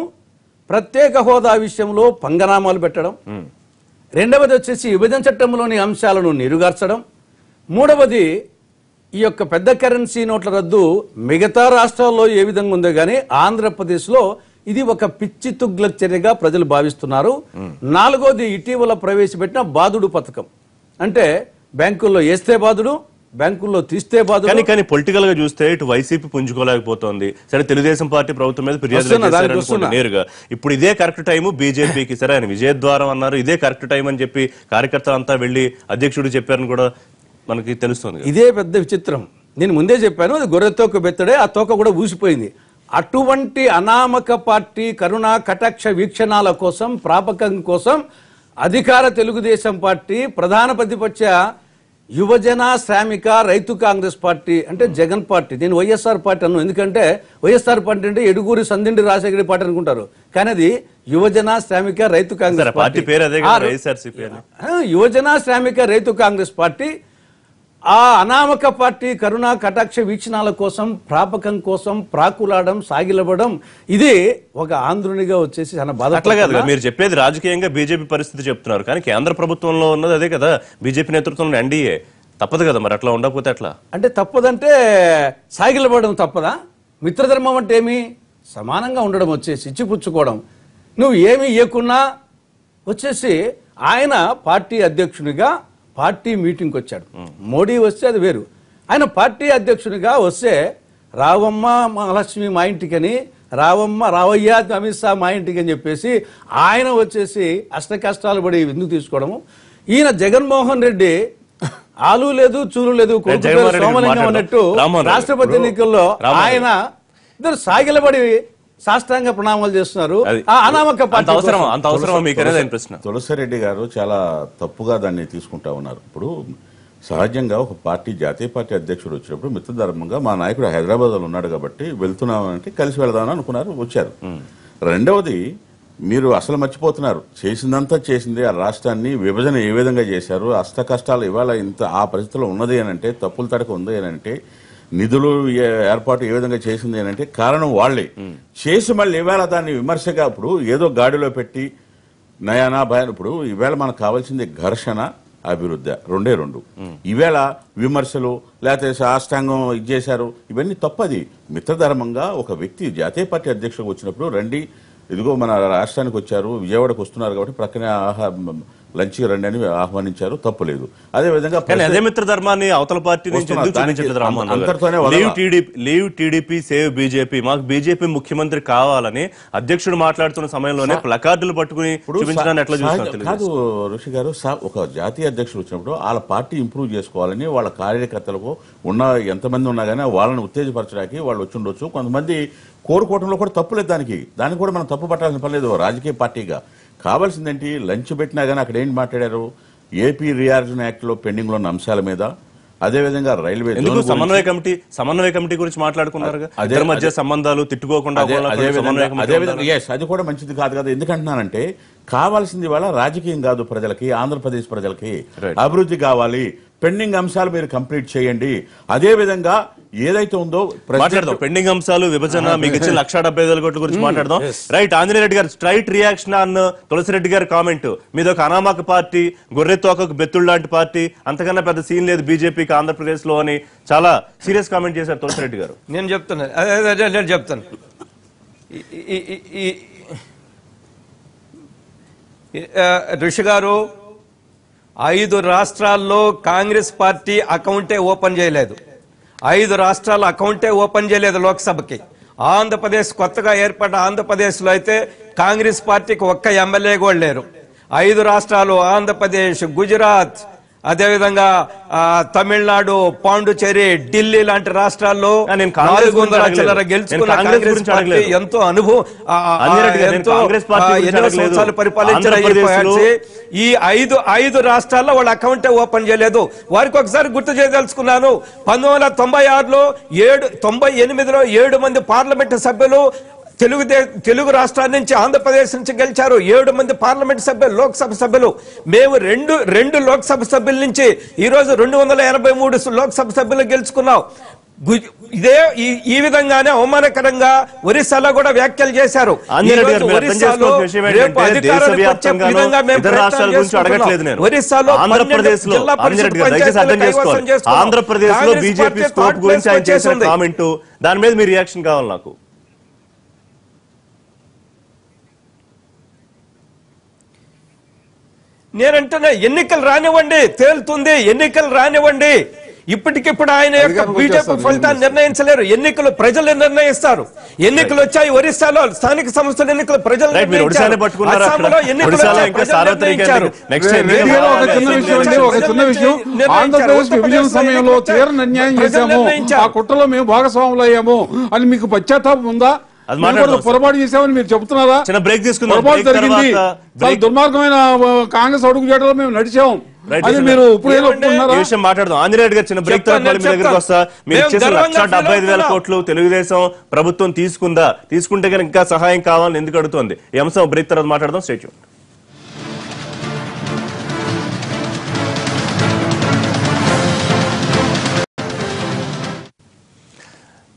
Speaker 5: ప్రత్యేక హోదా విషయంలో పంగనామాలు పెట్టడం. రెండవది వచ్చేసి విభజన చట్టంలోని అంశాలను నీరుగార్చడం. మూడవది ఈ యొక్క పెద్ద కరెన్సీ నోట్ల రద్దు మిగతా రాష్ట్రాల్లో ఏ విధంగా ఉందో కానీ ఆంధ్రప్రదేశ్లో ఇది ఒక పిచ్చి తుగ్లక్ చర్యగా ప్రజలు భావిస్తున్నారు. నాలుగోది ఇటీవల ప్రవేశపెట్టిన బాదుడు పథకం. అంటే బ్యాంకుల్లో వేస్తే బాదుడు బ్యాంకుల్లో తీస్తే బాదుడు
Speaker 1: కానీ కానీ పొలిటికల్గా చూస్తే ఇటు వైసీపీ పుంజుకోలేకపోతోంది. సరే తెలుగుదేశం పార్టీ ప్రభుత్వం మీద ఫిర్యాదు. నేరుగా. ఇప్పుడు ఇదే కరెక్ట్ టైం బీజేపీకి. సరే ఆయన విజయద్వారం అన్నారు ఇదే కరెక్ట్ టైం అని చెప్పి కార్యకర్తలంతా వెళ్ళి అధ్యక్షుడు చెప్పారని కూడా మనకి తెలుస్తుంది.
Speaker 5: ఇదే పెద్ద విచిత్రం. నేను ముందే చెప్పాను అది గొర్రె తోక బెత్తడే ఆ తోక కూడా ఊసిపోయింది. అటువంటి అనామక పార్టీ కరుణ కటాక్ష వీక్షణాల కోసం ప్రాపకం కోసం అధికార తెలుగుదేశం పార్టీ ప్రధాన ప్రతిపక్ష యువజన శ్రామిక రైతు కాంగ్రెస్ పార్టీ అంటే జగన్ పార్టీ. నేను వైఎస్ఆర్ పార్టీ అన్నాను. ఎందుకంటే వైఎస్ఆర్ పార్టీ అంటే ఎడుగూరి సందిండి రాజశేఖరి పార్టీ అనుకుంటారు. కానీ అది యువజన శ్రామిక రైతు కాంగ్రెస్
Speaker 1: పార్టీ
Speaker 5: యువజన శ్రామిక రైతు కాంగ్రెస్ పార్టీ ఆ అనామక పార్టీ కరుణా కటాక్ష వీక్షణాల కోసం ప్రాపకం కోసం ప్రాకులాడడం సాగిలబడం ఇది ఒక ఆంధ్రునిగా వచ్చేసి చాలా బాధ
Speaker 1: అట్లా కాదు కదా, మీరు చెప్పేది రాజకీయంగా బీజేపీ పరిస్థితి చెప్తున్నారు. కానీ కేంద్ర ప్రభుత్వంలో ఉన్నది అదే కదా బీజేపీ నేతృత్వంలో ఎన్డీఏ. తప్పదు కదా మరి అట్లా ఉండకపోతే అట్లా?
Speaker 5: అంటే తప్పదంటే సాగిలబడడం తప్పదా? మిత్రధర్మం అంటే ఏమి? సమానంగా ఉండడం వచ్చేసి ఇచ్చిపుచ్చుకోవడం నువ్వు ఏమి ఇవ్వకున్నా వచ్చేసి ఆయన పార్టీ అధ్యక్షునిగా పార్టీ మీటింగ్కి వచ్చాడు మోడీ వస్తే అది వేరు ఆయన పార్టీ అధ్యక్షునిగా వస్తే రావమ్మ మహాలక్ష్మి మా ఇంటికని రావమ్మ రావయ్యా అమిత్ షా మా ఇంటికి అని చెప్పేసి ఆయన వచ్చేసి అష్ట కష్టాలు పడి ఎందుకు తీసుకోవడము ఈయన జగన్మోహన్ రెడ్డి ఆలు లేదు చూలు లేదు సోమలింగం. అన్నట్టు. రాష్ట్రపతి ఎన్నికల్లో ఆయన ఇద్దరు సాగిలబడి సాష్టాంగ ప్రణామాలు చేస్తున్నారు. అనామక.
Speaker 1: అంత మీకు ప్రశ్న?
Speaker 4: తులసిరెడ్డి గారు చాలా తప్పుగా దాన్ని తీసుకుంటా ఉన్నారు. ఇప్పుడు సహజంగా ఒక పార్టీ జాతీయ పార్టీ అధ్యక్షుడు వచ్చినప్పుడు మిత్రధర్మంగా మా నాయకుడు హైదరాబాద్లో ఉన్నాడు కాబట్టి వెళ్తున్నామంటే కలిసి వెళదామని అనుకున్నారు వచ్చారు. రెండవది మీరు అసలు మర్చిపోతున్నారు. చేసిందంతా చేసింది ఆ రాష్ట్రాన్ని విభజన ఏ విధంగా చేశారు అష్ట కష్టాలు ఇవాళ ఇంత ఆ పరిస్థితిలో ఉన్నది అని అంటే తప్పులు తడక ఉంది అని అంటే నిధులు ఏ- ఏర్పాటు ఏ విధంగా చేసింది అంటే కారణం వాళ్ళే చేసి మళ్ళీ ఇవాళ దాన్ని విమర్శగా ఇప్పుడు ఏదో గాడిలో పెట్టి నయానా భయాలు ఇప్పుడు ఈవేళ మనకు కావాల్సింది ఘర్షణ అభివృద్ధి రెండే రెండు. ఈవేళ విమర్శలు లేకపోతే సాష్టాంగం ఇది చేశారు ఇవన్నీ తప్పది. మిత్రధర్మంగా ఒక వ్యక్తి జాతీయ పార్టీ అధ్యక్షుడు వచ్చినప్పుడు రండి ఇదిగో మన రాష్ట్రానికి వచ్చారు విజయవాడకు వస్తున్నారు కాబట్టి ప్రక్కనే ఆహా లంచ్ రండి అని ఆహ్వానించారు. తప్పలేదు అదే విధంగా
Speaker 1: కానీ అదే మిత్ర ధర్మాన్ని అవతల పార్టీ నుంచి leave TDP leave TDP save BJP. మాకు బీజేపీ ముఖ్యమంత్రి కావాలని అధ్యక్షుడు మాట్లాడుతున్న సమయంలోనే ప్లకార్డులు పట్టుకుని ఎట్లా
Speaker 4: కాదు ఋషి గారు ఒక జాతీయ అధ్యక్షుడు వచ్చినప్పుడు వాళ్ళ పార్టీ ఇంప్రూవ్ చేసుకోవాలని వాళ్ళ కార్యకర్తలకు ఉన్న ఎంతమంది ఉన్నా కానీ వాళ్ళని ఉత్తేజపరచడానికి వాళ్ళు వచ్చి ఉండొచ్చు కొంతమంది కోరుకోవడంలో కూడా తప్పు లేదు దానికి. దానికి కూడా మనం తప్పు పట్టాల్సిన పని లేదు. రాజకీయ పార్టీగా. కావాల్సిందేంటి? లంచ్ పెట్టినా కానీ అక్కడ ఏంటి మాట్లాడారు? ఏపీ రియార్జన్ యాక్ట్లో పెండింగ్లో ఉన్న అంశాల మీద అదేవిధంగా రైల్వే
Speaker 1: సమన్వయ కమిటీ సమన్వయ కమిటీ గురించి మాట్లాడుకున్నారు? ఇద్దరి మధ్య సంబంధాలు తిట్టుకోకుండా
Speaker 4: అదే ఎస్ కూడా మంచిది కాదు కదా. ఎందుకంటున్నానంటే కావాల్సింది వాళ్ళ రాజకీయం కాదు ప్రజలకి ఆంధ్రప్రదేశ్ ప్రజలకి. అభివృద్ధి కావాలి. పెండింగ్ అంశాలు మీరు కంప్లీట్ చేయండి. అదే విధంగా ఏదైతే ఉందో
Speaker 1: మాట్లాడదాం. పెండింగ్ అంశాలు విభజన మీకు ఇచ్చిన లక్ష డెబ్బై ఐదు కోట్ల గురించి మాట్లాడదాం. రైట్ ఆంజనేయ రెడ్డి గారు స్ట్రైట్ రియాక్షన్ అన్న తులసిరెడ్డి గారి కామెంట్. మీద ఒక అనామక పార్టీ గొర్రె తోకకు బెత్తుడు లాంటి పార్టీ అంతకన్నా పెద్ద సీన్ లేదు బీజేపీకి ఆంధ్రప్రదేశ్లో అని చాలా సీరియస్ కామెంట్ చేశారు తులసిరెడ్డి గారు.
Speaker 3: నేను చెప్తాను అదే అదే అదే నేను చెప్తాను. ఋషి గారు ఐదు రాష్ట్రాల్లో కాంగ్రెస్ పార్టీ అకౌంటే ఓపెన్ చేయలేదు. ఐదు రాష్ట్రాల అకౌంటే ఓపెన్ చేయలేదు లోక్సభకి. ఆంధ్రప్రదేశ్ కొత్తగా ఏర్పడ్డ ఆంధ్రప్రదేశ్లో అయితే కాంగ్రెస్ పార్టీకి ఒక్క ఎమ్మెల్యే కూడా లేరు. ఐదు రాష్ట్రాలు ఆంధ్రప్రదేశ్ గుజరాత్ అదేవిధంగా తమిళనాడు పాండుచేరి ఢిల్లీ లాంటి రాష్ట్రాల్లో నాలుగు వందల చిల్లర. గెలుచుకున్న
Speaker 1: కాంగ్రెస్
Speaker 3: పార్టీ. ఎంతో అనుభవం ఎంతో ఎన్నో. సంవత్సరాలు పరిపాలించిన ఈ ఐదు ఐదు రాష్ట్రాల్లో వాళ్ళ అకౌంటే ఓపెన్ చేయలేదు వారికి ఒకసారి గుర్తు చేయదలుచుకున్నాను పంతొమ్మిది వందల తొంభై ఆరులో ఏడు తొంభై ఎనిమిదిలో ఏడు మంది పార్లమెంటు సభ్యులు తెలుగు దే- తెలుగు రాష్ట్రాల నుంచి ఆంధ్రప్రదేశ్ నుంచి గెలిచారు. ఏడు మంది పార్లమెంట్ సభ్యులు లోక్సభ సభ్యులు. మేము రెండు రెండు లోక్సభ సభ్యుల నుంచి ఈ రోజు రెండు వందల ఎనభై మూడు లోక్సభ సభ్యులు గెలుచుకున్నాం. ఇదే ఈ- విధంగానే అవమానకరంగా ఒరిస్సాలో కూడా వ్యాఖ్యలు చేశారు. ఆంధ్రప్రదేశ్లో
Speaker 1: బీజేపీ స్కోప్ గురించి ఆయన
Speaker 3: ప్లేస్కి
Speaker 1: చేసిన
Speaker 3: వచ్చేసింది.
Speaker 1: కామెంట్ దాని మీద మీ రియాక్షన్ కావాలి నాకు.
Speaker 3: నేనంటున్నా ఎన్నికలు రానివ్వండి తేలుతుంది ఎన్నికలు రానివ్వండి. ఇప్పటికిప్పుడు ఆయన యొక్క బీజేపీ ఫలితాన్ని నిర్ణయించలేరు. ఎన్నికలు ప్రజలు నిర్ణయిస్తారు. ఎన్నికలు వచ్చాయి ఒరిస్సాలో స్థానిక సంస్థల ఎన్నికలు ప్రజలు
Speaker 2: విభజన సమయంలో తీవ్ర అన్యాయం చేశాము. ఆ కుట్రలో మేము భాగస్వాములు అయ్యాము అని మీకు పశ్చాత్తాపం ఉందా?
Speaker 1: అది
Speaker 2: పొరపాటు చేశామని మీరు చెబుతున్నారా?
Speaker 1: చిన్న బ్రేక్ తీసుకుందాం
Speaker 2: పొరపాటు జరిగింది. చాలా దుర్మార్గమైన కాంగ్రెస్ అడుగు చేయడంలో మేము నడిచాం. అది మీరు ఇప్పుడు
Speaker 1: ఈ విషయం మాట్లాడదాం. గారు చిన్న బ్రేక్ తర్వాత మీ దగ్గరికి వస్తా. మీరు లక్ష డెబ్బై ఐదు వేల కోట్లు తెలుగుదేశం ప్రభుత్వం తీసుకుందా? తీసుకుంటే కనుక ఇంకా సహాయం కావాలని ఎందుకు అడుగుతోంది? ఈ అంశం బ్రేక్ తర్వాత మాట్లాడదాం. State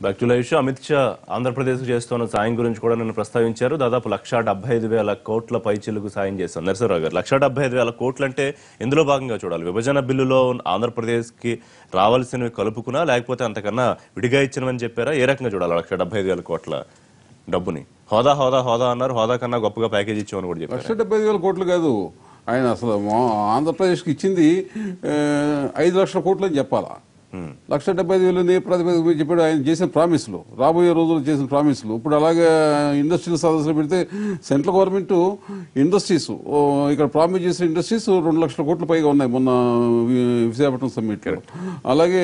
Speaker 1: back to Amit Shah Andhra Pradesh చేస్తున్న సాయం గురించి కూడా నిన్న ప్రస్తావించారు. దాదాపు లక్ష డెబ్బై ఐదు వేల కోట్ల పైచిలకు సాయం చేశారు. నరసింహరావు గారు లక్ష డెబ్బై ఐదు వేల కోట్లు అంటే ఇందులో భాగంగా చూడాలి. విభజన బిల్లులో ఆంధ్రప్రదేశ్కి రావాల్సినవి కలుపుకున్నా లేకపోతే అంతకన్నా విడిగా ఇచ్చినవని చెప్పారా? ఏ రకంగా చూడాలి లక్ష డెబ్బై ఐదు వేల కోట్ల డబ్బుని? హోదా హోదా హోదా అన్నారు. హోదా కన్నా గొప్పగా ప్యాకేజ్ ఇచ్చామని కూడా చెప్పారు?
Speaker 2: లక్ష డెబ్బై ఐదు వేల కోట్లు కాదు. ఆయన అసలు ఆంధ్రప్రదేశ్కి ఇచ్చింది ఐదు లక్షల కోట్లు అని చెప్పాలా? లక్ష డెబ్బై ఐదు వేలు ప్రాతిపదిక చెప్పాడు ఆయన చేసిన ప్రామిస్లు. రాబోయే రోజుల్లో చేసిన ప్రామిస్లు. ఇప్పుడు అలాగే ఇండస్ట్రియల్ సదస్సులు పెడితే సెంట్రల్ గవర్నమెంట్ ఇండస్ట్రీస్ ఇక్కడ ప్రామిస్ చేసిన ఇండస్ట్రీస్ రెండు లక్షల కోట్ల పైగా ఉన్నాయి మొన్న విశాఖపట్నం సమ్మిట్ అలాగే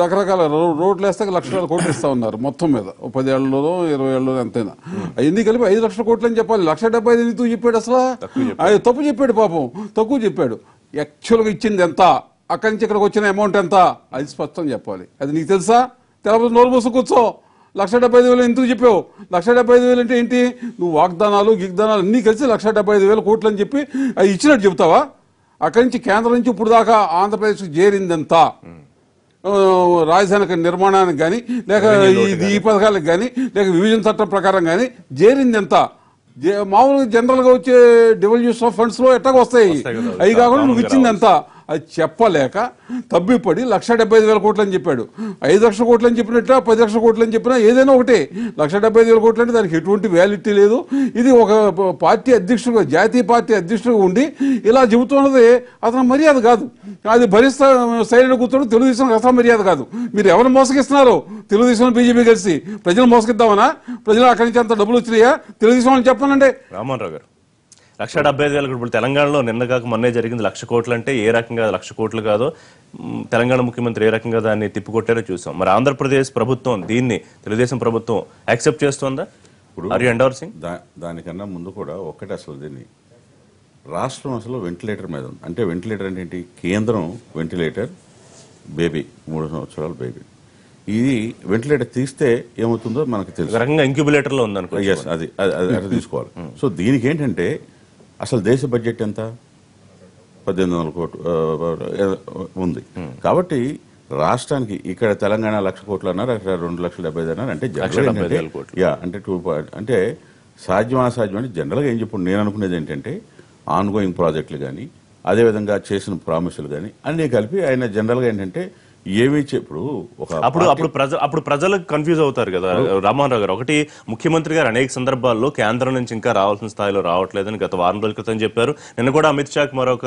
Speaker 2: రకరకాల రోడ్లు వేస్తే లక్షల కోట్లు ఇస్తా ఉన్నారు మొత్తం మీద. ఓ పది ఏళ్ళలో ఇరవై ఏళ్ళలో ఎంతైనా. అవన్నీ కలిపి ఐదు లక్షల కోట్లు అని చెప్పాలి. లక్ష డెబ్బై ఐదు ఎందుకు చెప్పాడు అసలు? ఆయన తప్పు చెప్పాడు పాపం. తక్కువ చెప్పాడు. యాక్చువల్గా ఇచ్చింది ఎంత? అక్కడి నుంచి ఇక్కడికి వచ్చిన అమౌంట్ ఎంత? అది స్పష్టం చెప్పాలి. అది నీకు తెలుసా? తెలపదు నోరు మూసు కూర్చో. లక్ష డెబ్బై ఐదు వేలు ఎందుకు చెప్పావు? లక్ష డెబ్బై ఐదు వేలు అంటే ఏంటి? నువ్వు వాగ్దానాలు గిగ్దానాలు అన్నీ కలిసి లక్ష డెబ్బై ఐదు వేల కోట్లు అని చెప్పి అది ఇచ్చినట్టు చెప్తావా అక్కడి నుంచి కేంద్రం నుంచి ఇప్పుడు దాకా ఆంధ్రప్రదేశ్కి చేరిందంత. ఆ, రాజధాని నిర్మాణానికి కానీ లేక ఈ- ఈ పథకాలకు కానీ లేక విభజన చట్టం ప్రకారం కానీ చేరింది ఎంత జే- మామూలుగా జనరల్గా వచ్చే డివల్యూషన్ ఆఫ్ ఫండ్స్లో ఎట్టాగా వస్తాయి. అవి కాకుండా నువ్వు
Speaker 1: మామూలుగా
Speaker 2: ఇచ్చింది ఎంత అది చెప్పలేక తబ్బిపడి లక్ష డెబ్బై ఐదు వేల కోట్లు అని చెప్పాడు. ఐదు లక్షల కోట్లు అని చెప్పినట్టు పది లక్షల కోట్లు అని చెప్పినా ఏదైనా ఒకటే. లక్ష డెబ్బై ఐదు వేల కోట్లు అంటే దానికి ఎటువంటి వ్యాలిటీ లేదు. ఇది ఒక పార్టీ అధ్యక్షుడుగా జాతీయ పార్టీ అధ్యక్షుడిగా ఉండి ఇలా చెబుతున్నది అతను మర్యాద కాదు. అది భరిస్తా సైలెంట్ కూర్చోడం తెలుగుదేశం అసలు మర్యాద కాదు. మీరు ఎవరు మోసగిస్తున్నారు? తెలుగుదేశం బీజేపీ కలిసి. ప్రజలు మోసగిద్దామనా? ప్రజలు అక్కడి నుంచి అంత డబ్బులు వచ్చినాయా? తెలుగుదేశం అని చెప్పానండి.
Speaker 1: రామన్ రావు గారు. లక్ష డెబ్బై ఐదు వేల ఇప్పుడు తెలంగాణలో నిన్న కాక మొన్నే జరిగింది లక్ష కోట్లు అంటే ఏ రకంగా లక్ష కోట్లు కాదో తెలంగాణ ముఖ్యమంత్రి ఏ రకంగా దాన్ని తిప్పికొట్టారో చూసాం. మరి ఆంధ్రప్రదేశ్ ప్రభుత్వం దీన్ని తెలుగుదేశం ప్రభుత్వం యాక్సెప్ట్ చేస్తోందా? ఎండోర్సింగ్
Speaker 4: దా దానికన్నా ముందు కూడా ఒక్కటే అసలు దీన్ని. రాష్ట్రం అసలు వెంటిలేటర్ మీద ఉంది. అంటే వెంటిలేటర్ అంటే ఏంటి? కేంద్రం వెంటిలేటర్ బేబీ మూడు సంవత్సరాల బేబీ. ఇది వెంటిలేటర్ తీస్తే ఏమవుతుందో మనకు తెలుసు.
Speaker 1: రకంగా ఇంక్యుబులేటర్లో ఉందనుకో
Speaker 4: ఎస్ అది అది తీసుకోవాలి. సో దీనికి ఏంటంటే అసలు దేశ బడ్జెట్ ఎంత? పద్దెనిమిది వందల కోట్లు ఉంది. కాబట్టి రాష్ట్రానికి ఇక్కడ తెలంగాణ లక్ష కోట్లు అన్నారు అక్కడ రెండు లక్షల డెబ్బై ఐదు అన్నారు. అంటే. యా అంటే టూ పాయింట్ అంటే సాధ్యం అసాధ్యం అంటే జనరల్గా ఏం చెప్పు నేను అనుకునేది ఏంటంటే ఆన్ గోయింగ్ ప్రాజెక్టులు కానీ అదేవిధంగా చేసిన ప్రామిసులు కానీ అన్నీ కలిపి ఆయన జనరల్గా ఏంటంటే ఏమీ ఇప్పుడు ఒక
Speaker 1: అప్పుడు అప్పుడు ప్రజ అప్పుడు ప్రజలకు కన్ఫ్యూజ్ అవుతారు కదా రామోహన్ రావు గారు. ఒకటి ముఖ్యమంత్రి గారు అనేక సందర్భాల్లో కేంద్రం నుంచి ఇంకా రావాల్సిన స్థాయిలో రావట్లేదని గత వారం రోజుల క్రితం చెప్పారు. నిన్న కూడా అమిత్ షాకి మరొక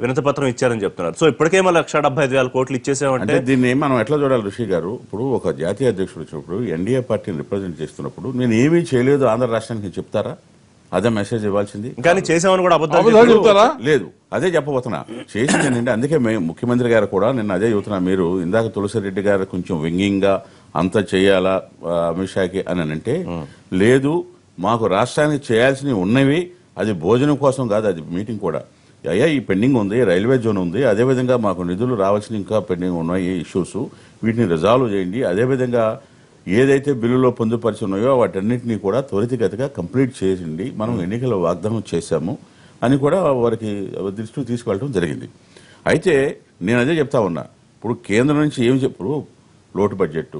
Speaker 1: వినతి పత్రం ఇచ్చారని చెప్తున్నారు. సో ఇప్పటికే మళ్ళీ లక్ష డెబ్బై ఐదు వేల కోట్లు ఇచ్చేసామంటే
Speaker 4: దీన్ని మనం ఎట్లా చూడాలి ఋషి గారు? ఇప్పుడు ఒక జాతీయ అధ్యక్షుడు వచ్చినప్పుడు ఎన్డీఏ పార్టీని రిప్రజెంట్ చేస్తున్నప్పుడు నేను ఏమీ చేయలేదు ఆంధ్ర రాష్ట్రానికి చెప్తారా? అదే మెసేజ్ ఇవ్వాల్సింది.
Speaker 1: కానీ చేసామని కూడా అబద్ధాలు.
Speaker 2: చెప్తారా
Speaker 4: లేదు అదే చెప్పబోతున్నా. చేసింది ఏంటంటే అందుకే మేము ముఖ్యమంత్రి గారు కూడా నిన్న అదే చెబుతున్నా మీరు ఇందాక తులసిరెడ్డి గారు కొంచెం వ్యంగ్యంగా అంత చేయాలా అమిత్ షాకి అని అంటే లేదు మాకు రాష్ట్రానికి చేయాల్సినవి ఉన్నవి అది భోజనం కోసం కాదు అది మీటింగ్ కూడా. అయ్యా ఈ పెండింగ్ ఉంది రైల్వే జోన్ ఉంది అదేవిధంగా మాకు నిధులు రావాల్సిన ఇంకా పెండింగ్ ఉన్నాయి ఇష్యూస్ వీటిని రిజాల్వ్ చేయండి అదేవిధంగా ఏదైతే బిల్లులో పొందుపరిచి ఉన్నాయో వాటన్నిటినీ కూడా త్వరితగతిగా కంప్లీట్ చేసిండి మనం ఎన్నికల వాగ్దానం చేశాము అని కూడా వారికి దృష్టికి తీసుకెళ్ళడం జరిగింది. అయితే నేను అదే చెప్తా ఉన్నా. ఇప్పుడు కేంద్రం నుంచి ఏం చెప్పు లోటు బడ్జెట్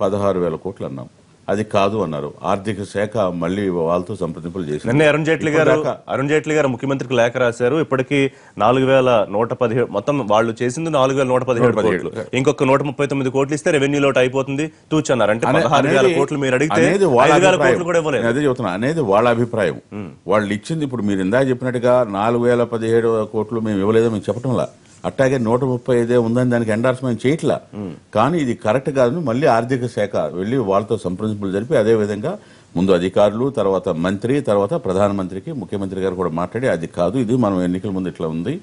Speaker 4: పదహారు వేల కోట్లు అన్నాం. అది కాదు అన్నారు. ఆర్థిక శాఖ మళ్ళీ వాళ్ళతో సంప్రదింపులు చేసి
Speaker 1: నిన్న అరుణ్ జైట్లీ గారు అరుణ్ జైట్లీ గారు ముఖ్యమంత్రికి లేఖ రాశారు. ఇప్పటికీ నాలుగు వేల నూట పదిహేడు మొత్తం వాళ్ళు చేసింది నాలుగు వేల నూట పదిహేడు కోట్లు. ఇంకొక నూట ముప్పై తొమ్మిది కోట్లు ఇస్తే రెవెన్యూ లోటు అయిపోతుంది. తూచన్నారు. అంటే పదహారు వేల కోట్లు మీరు అడిగితే ఐదు వేల. కోట్లు కూడా ఇవ్వలేదు.
Speaker 4: అదే చెబుతున్నా. అనేది వాళ్ళ అభిప్రాయం. వాళ్ళు ఇచ్చింది ఇప్పుడు మీరు ఇందాక చెప్పినట్టుగా నాలుగు వేల పదిహేడు కోట్లు మేము ఇవ్వలేదో మేము చెప్పడంలా అట్టాగే నూట ముప్పై ఐదే ఉందని దానికి ఎండార్స్మెంట్ చేయట్లా. కానీ ఇది కరెక్ట్ కాదు. మళ్ళీ ఆర్థిక శాఖ వెళ్ళి వాళ్ళతో సంప్రదింపులు జరిపి అదే విధంగా ముందు అధికారులు తర్వాత మంత్రి తర్వాత ప్రధానమంత్రికి ముఖ్యమంత్రి గారు కూడా మాట్లాడి అది కాదు ఇది మనం ఎన్నికల ముందు ఇట్లా ఉంది.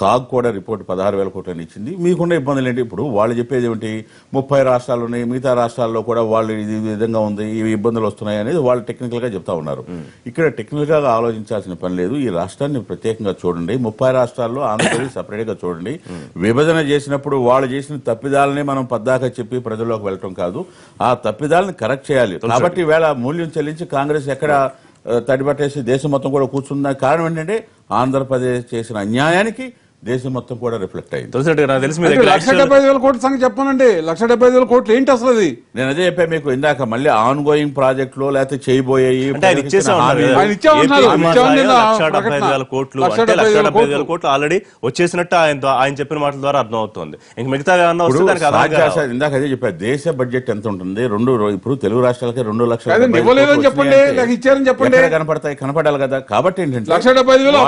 Speaker 4: కాగ్ కూడా రిపోర్ట్ పదహారు వేల కోట్లని ఇచ్చింది. మీకున్న ఇబ్బందులు ఏంటి ఇప్పుడు వాళ్ళు చెప్పేది ఏమిటి? ముప్పై రాష్ట్రాలు ఉన్నాయి మిగతా రాష్ట్రాల్లో కూడా వాళ్ళు ఇది విధంగా ఉంది ఇవి ఇబ్బందులు వస్తున్నాయి అనేది వాళ్ళు టెక్నికల్గా చెప్తా ఉన్నారు. ఇక్కడ టెక్నికల్గా ఆలోచించాల్సిన పని లేదు. ఈ రాష్ట్రాన్ని ప్రత్యేకంగా చూడండి. ముప్పై రాష్ట్రాల్లో ఆంధ్రప్రదేశ్ సపరేట్గా చూడండి. విభజన చేసినప్పుడు వాళ్ళు చేసిన తప్పిదాలని మనం పద్దాక చెప్పి ప్రజల్లోకి వెళ్ళటం కాదు. ఆ తప్పిదాలని కరెక్ట్ చేయాలి. కాబట్టి వేళ మూల్యం చెల్లించి కాంగ్రెస్ ఎక్కడ తడిపట్టేసి దేశం మొత్తం కూడా కూర్చున్న కారణం ఏంటంటే ఆంధ్రప్రదేశ్ చేసిన అన్యాయానికి దేశం మొత్తం కూడా రిఫ్లెక్ట్ అయింది.
Speaker 1: తులసిరెడ్డి నాకు తెలిసి మీ
Speaker 2: అంటే
Speaker 1: దగ్గర
Speaker 2: లక్ష డెబ్బై ఐదు వేల కోట్ల సంగతి చెప్పానండి. లక్ష డెబ్బై ఐదు వేల కోట్లు ఏంటి అసలు అది?
Speaker 4: నేను అదే చెప్పా మీకు ఇందాక మళ్ళీ ఆన్ గోయింగ్ లేకపోతే
Speaker 1: డెబ్బై ఐదు
Speaker 2: ప్రకటన.
Speaker 1: వేల కోట్లు. ఆల్రెడీ వచ్చేసినట్టు ఆయన ఆయన చెప్పిన మాటల ద్వారా అర్థం అవుతుంది ఇంక మిగతా ఏమన్నా వస్తే
Speaker 4: ఇందాక అదే చెప్పా దేశ బడ్జెట్ ఎంత ఉంటుంది? రెండు ఇప్పుడు తెలుగు రాష్ట్రాలకి రెండు లక్షల
Speaker 2: ఇవ్వలేదని చెప్పండి, ఇచ్చారని చెప్పండి.
Speaker 4: కనపడతాయి? కనపడాలి కదా. కాబట్టి ఏంటంటే
Speaker 2: లక్ష డెబ్బై ఐదు వేలు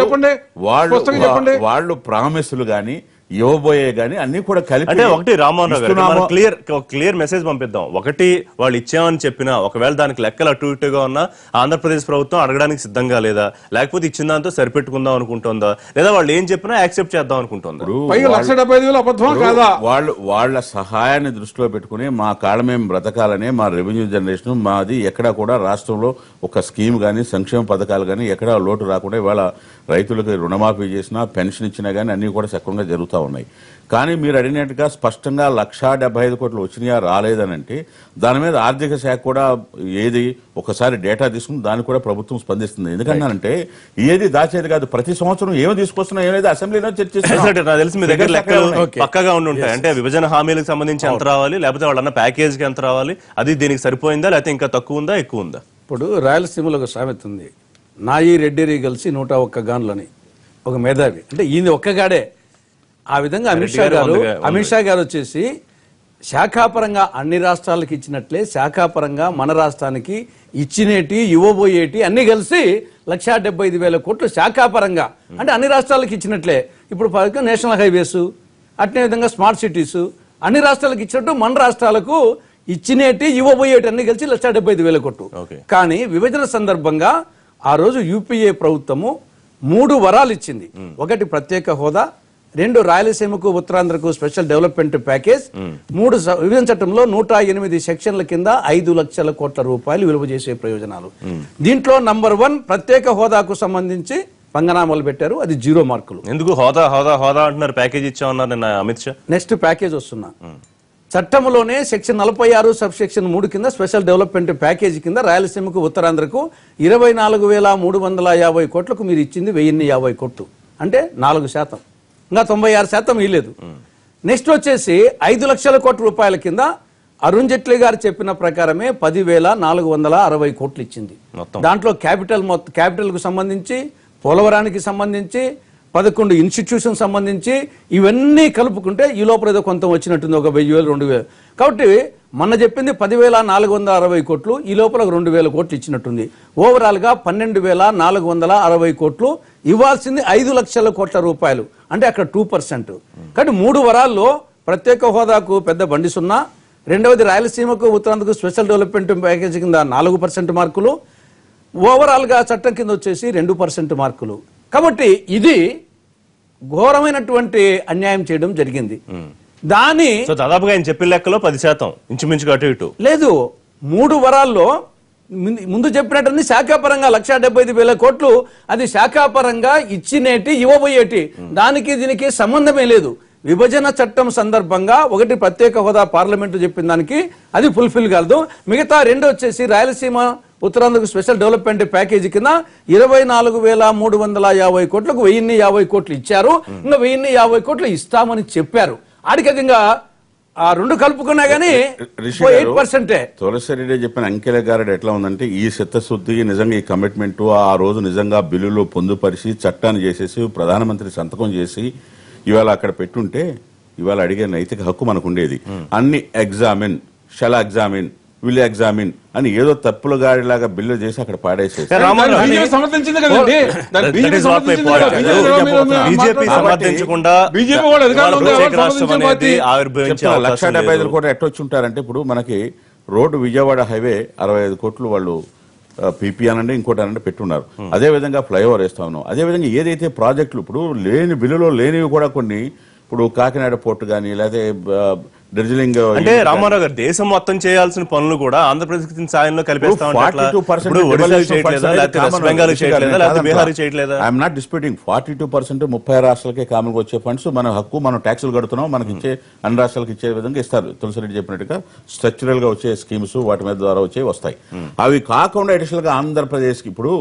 Speaker 2: చెప్పండి.
Speaker 4: వాళ్ళు
Speaker 2: చెప్పండి.
Speaker 4: వాళ్ళు ప్రామిసులు కానీ ఇవ్వబోయే గానీ అన్ని కూడా కలిపి
Speaker 1: అంటే ఒకటి రామ్మోహన్ రావు గారు క్లియర్ క్లియర్ మెసేజ్ పంపిద్దాం. ఒకటి వాళ్ళు ఇచ్చామని చెప్పినా ఒకవేళ దానికి లెక్కలు అటు ఇటుగా ఉన్నా ఆంధ్రప్రదేశ్ ప్రభుత్వం అడగడానికి సిద్ధంగా లేదా? లేకపోతే ఇచ్చిన దాంతో సరిపెట్టుకుందాం అనుకుంటుందా? లేదా వాళ్ళు ఏం చెప్పినా యాక్సెప్ట్ చేద్దాం అనుకుంటుందా?
Speaker 4: వాళ్ళు వాళ్ళ సహాయాన్ని దృష్టిలో పెట్టుకుని మా కాళ్ళ మేము బ్రతకాలని మా రెవెన్యూ జనరేషన్ మాది ఎక్కడా కూడా రాష్ట్రంలో ఒక స్కీమ్ కానీ సంక్షేమ పథకాలు కానీ ఎక్కడా లోటు రాకుండా ఇవాళ రైతులకు రుణమాఫీ చేసినా పెన్షన్ ఇచ్చినా కానీ అన్నీ కూడా సక్రమంగా జరుగుతూ ఉన్నాయి. కానీ మీరు అడిగినట్టుగా స్పష్టంగా లక్షా డెబ్బై ఐదు కోట్లు వచ్చినాయా రాలేదనంటే దాని మీద ఆర్థిక శాఖ కూడా ఏది ఒకసారి డేటా తీసుకుని దాన్ని కూడా ప్రభుత్వం స్పందిస్తుంది. ఎందుకంటే ఏది దాచేది కాదు. ప్రతి సంవత్సరం ఏమి తీసుకొస్తున్నా ఏమైతే అసెంబ్లీలో చర్చిస్తున్నాం
Speaker 1: Exactly. నాకు తెలిసి మీ దగ్గర
Speaker 4: Figures
Speaker 1: లెక్కలు
Speaker 4: అక్కడే ఉన్నాయి.
Speaker 1: పక్కగా ఉండి ఉంటాయి. అంటే విభజన హామీలకు సంబంధించి ఎంత రావాలి? లేకపోతే వాళ్ళన్న ప్యాకేజ్కి ఎంత రావాలి? అది దీనికి సరిపోయిందా? లేకపోతే ఇంకా తక్కువ ఉందా? ఎక్కువ ఉందా?
Speaker 5: ఇప్పుడు రాయలసీమలో ఒక సామెత ఉంది. నాయి రెడ్డిరి కలిసి నూట ఒక్క గాన్లని. ఒక మేధావి. అంటే ఈయన ఒక్కగాడే ఆ విధంగా అమిత్ షా
Speaker 1: గారు
Speaker 5: అమిత్ షా గారు వచ్చేసి శాఖాపరంగా అన్ని రాష్ట్రాలకు ఇచ్చినట్లే శాఖాపరంగా మన రాష్ట్రానికి ఇచ్చినేటి ఇవ్వబోయేటి అన్ని కలిసి లక్షా డెబ్బై ఐదు వేల కోట్లు శాఖాపరంగా అంటే అన్ని రాష్ట్రాలకు ఇచ్చినట్లే. ఇప్పుడు నేషనల్ హైవేస్ అట్నే విధంగా స్మార్ట్ సిటీస్ అన్ని రాష్ట్రాలకు ఇచ్చినట్టు మన రాష్ట్రాలకు ఇచ్చినేటి ఇవ్వబోయేటి అన్ని కలిసి లక్షా డెబ్బై ఐదు వేల కోట్లు. కానీ విభజన సందర్భంగా ఆ రోజు యూపీఏ ప్రభుత్వము మూడు వరాలు ఇచ్చింది. ఒకటి ప్రత్యేక హోదా రెండు రాయలసీమకు ఉత్తరాంధ్రకు స్పెషల్ డెవలప్మెంట్ ప్యాకేజ్. మూడు విభజన చట్టంలో నూట ఎనిమిది సెక్షన్ల కింద ఐదు లక్షల కోట్ల రూపాయలు విలువ చేసే ప్రయోజనాలు. దీంట్లో నంబర్ వన్ ప్రత్యేక హోదాకు సంబంధించి పంగనామాలు పెట్టారు. అది జీరో మార్కులు.
Speaker 1: ఎందుకు? హోదా హోదా హోదా అంటున్నారు. ప్యాకేజ్ ఇచ్చామన్నారు నిన్న అమిత్ షా.
Speaker 5: నెక్స్ట్ ప్యాకేజ్ వస్తున్నా. చట్టంలోనే సెక్షన్ నలభై ఆరు సబ్ సెక్షన్ మూడు కింద స్పెషల్ డెవలప్మెంట్ ప్యాకేజీ కింద రాయలసీమకు ఉత్తరాంధ్రకు ఇరవై నాలుగు వేల మూడు వందల యాభై కోట్లకు మీరు ఇచ్చింది వెయ్యిన్ని యాభై కోట్లు. అంటే నాలుగు శాతం. ఇంకా తొంభై ఆరు శాతం ఇవ్వలేదు నెక్స్ట్ వచ్చేసి ఐదు లక్షల కోట్ల రూపాయల కింద అరుణ్ జైట్లీ గారు చెప్పిన ప్రకారమే పదివేల నాలుగు వందల అరవై కోట్లు ఇచ్చింది.
Speaker 1: మొత్తం.
Speaker 5: దాంట్లో క్యాపిటల్ మొత్తం క్యాపిటల్కు సంబంధించి పోలవరానికి సంబంధించి పదకొండు ఇన్స్టిట్యూషన్ సంబంధించి ఇవన్నీ కలుపుకుంటే ఈ లోపల ఏదో కొంత వచ్చినట్టుంది ఒక వెయ్యి వేలు రెండు వేలు. కాబట్టి మొన్న చెప్పింది పదివేల నాలుగు వందల అరవై కోట్లు ఈ లోపల ఒక రెండు వేల కోట్లు ఇచ్చినట్టుంది. ఓవరాల్గా పన్నెండు వేల నాలుగు వందల అరవై కోట్లు ఇవ్వాల్సింది ఐదు లక్షల కోట్ల రూపాయలు. అంటే అక్కడ టూ పర్సెంట్ కానీ మూడు వరాల్లో ప్రత్యేక హోదాకు పెద్ద బండి సున్నా. రెండవది రాయలసీమకు ఉత్తరాంధ్రకు స్పెషల్ డెవలప్మెంట్ ప్యాకేజీ కింద నాలుగు పర్సెంట్ మార్కులు. ఓవరాల్గా చట్టం కింద వచ్చేసి రెండు పర్సెంట్ మార్కులు. కాబట్టి ఇది ఘోరమైనటువంటి అన్యాయం చేయడం జరిగింది. దాని
Speaker 1: సో దాదాపుగా ఆయన చెప్పిన లెక్కలో పది శాతం. ఇంచుమించుగా అటు ఇటు.
Speaker 5: లేదు మూడు వరాల్లో ముందు- ముందు చెప్పినట్టు శాఖాపరంగా లక్ష డెబ్బై ఐదు వేల కోట్లు అది శాఖాపరంగా ఇచ్చినేటి ఇవ్వబోయేటి. దానికి దీనికి సంబంధమే లేదు. విభజన చట్టం సందర్భంగా ఒకటి ప్రత్యేక హోదా పార్లమెంటు చెప్పిన దానికి అది ఫుల్ఫిల్ కాదు మిగతా రెండు వచ్చేసి రాయలసీమ ఉత్తరాంధ్రకు స్పెషల్ డెవలప్మెంట్ ప్యాకేజీ కింద ఇరవై నాలుగు వేల మూడు వందల యాభై కోట్లకు వెయ్యిన్ని యాభై కోట్లు ఇచ్చారు. ఇంకా వెయ్యిన్ని యాభై కోట్లు ఇస్తామని చెప్పారు. ఆడికంగా ఆ రెండు కలుపుకున్నా గానీ ఎయిట్ పర్సెంటే.
Speaker 4: తులసిరెడ్డి చెప్పిన అంకెల గారెడ్ ఎట్లా ఉందంటే ఈ చిత్తశుద్ధి నిజంగా ఈ కమిట్మెంట్ ఆ రోజు నిజంగా బిల్లులో పొందుపరిచి చట్టాన్ని చేసేసి ప్రధానమంత్రి సంతకం చేసి ఇవాళ అక్కడ పెట్టుంటే ఇవాళ అడిగే నైతిక హక్కు మనకు ఉండేది. అన్ని examine shall examine will examine అని ఏదో తప్పుల గాడిలాగా బిల్లు చేసి అక్కడ పాడేసేసి లక్ష డెబ్బై ఐదు
Speaker 1: లేదు.
Speaker 4: కోట్లు ఎట్లా వచ్చి ఉంటారంటే ఇప్పుడు మనకి రోడ్డు విజయవాడ హైవే అరవై ఐదు కోట్లు వాళ్ళు పీపీ అనండి ఇంకోటి అనండి పెట్టున్నారు అదే విధంగా ఫ్లైఓవర్ వేస్తా ఉన్నాం అదే విధంగా ఏదైతే ప్రాజెక్టులు ఇప్పుడు లేని బిల్లులో లేనివి కూడా కొన్ని ఇప్పుడు కాకినాడ పోర్టు కానీ లేకపోతే డార్జిలింగ్
Speaker 1: అంటే రామారావు గారు దేశం మొత్తం చేయాల్సిన పనులు కూడా Andhra Pradesh సాయంలో
Speaker 4: I'm not disputing forty two percent ముప్పై రాష్ట్రాలకే కామన్ వచ్చే ఫండ్స్ మన హక్కు మనం ట్యాక్సులు కడుతున్నాం మనకి ఇచ్చే అన్ని రాష్ట్రాలకు ఇచ్చే విధంగా ఇస్తారు. తులసిరెడ్డి చెప్పినట్టుగా స్ట్రక్చరల్గా వచ్చే స్కీమ్స్ వాటి మీద ద్వారా వచ్చే వస్తాయి. అవి కాకుండా అడిషనల్గా ఆంధ్రప్రదేశ్కి ఇప్పుడు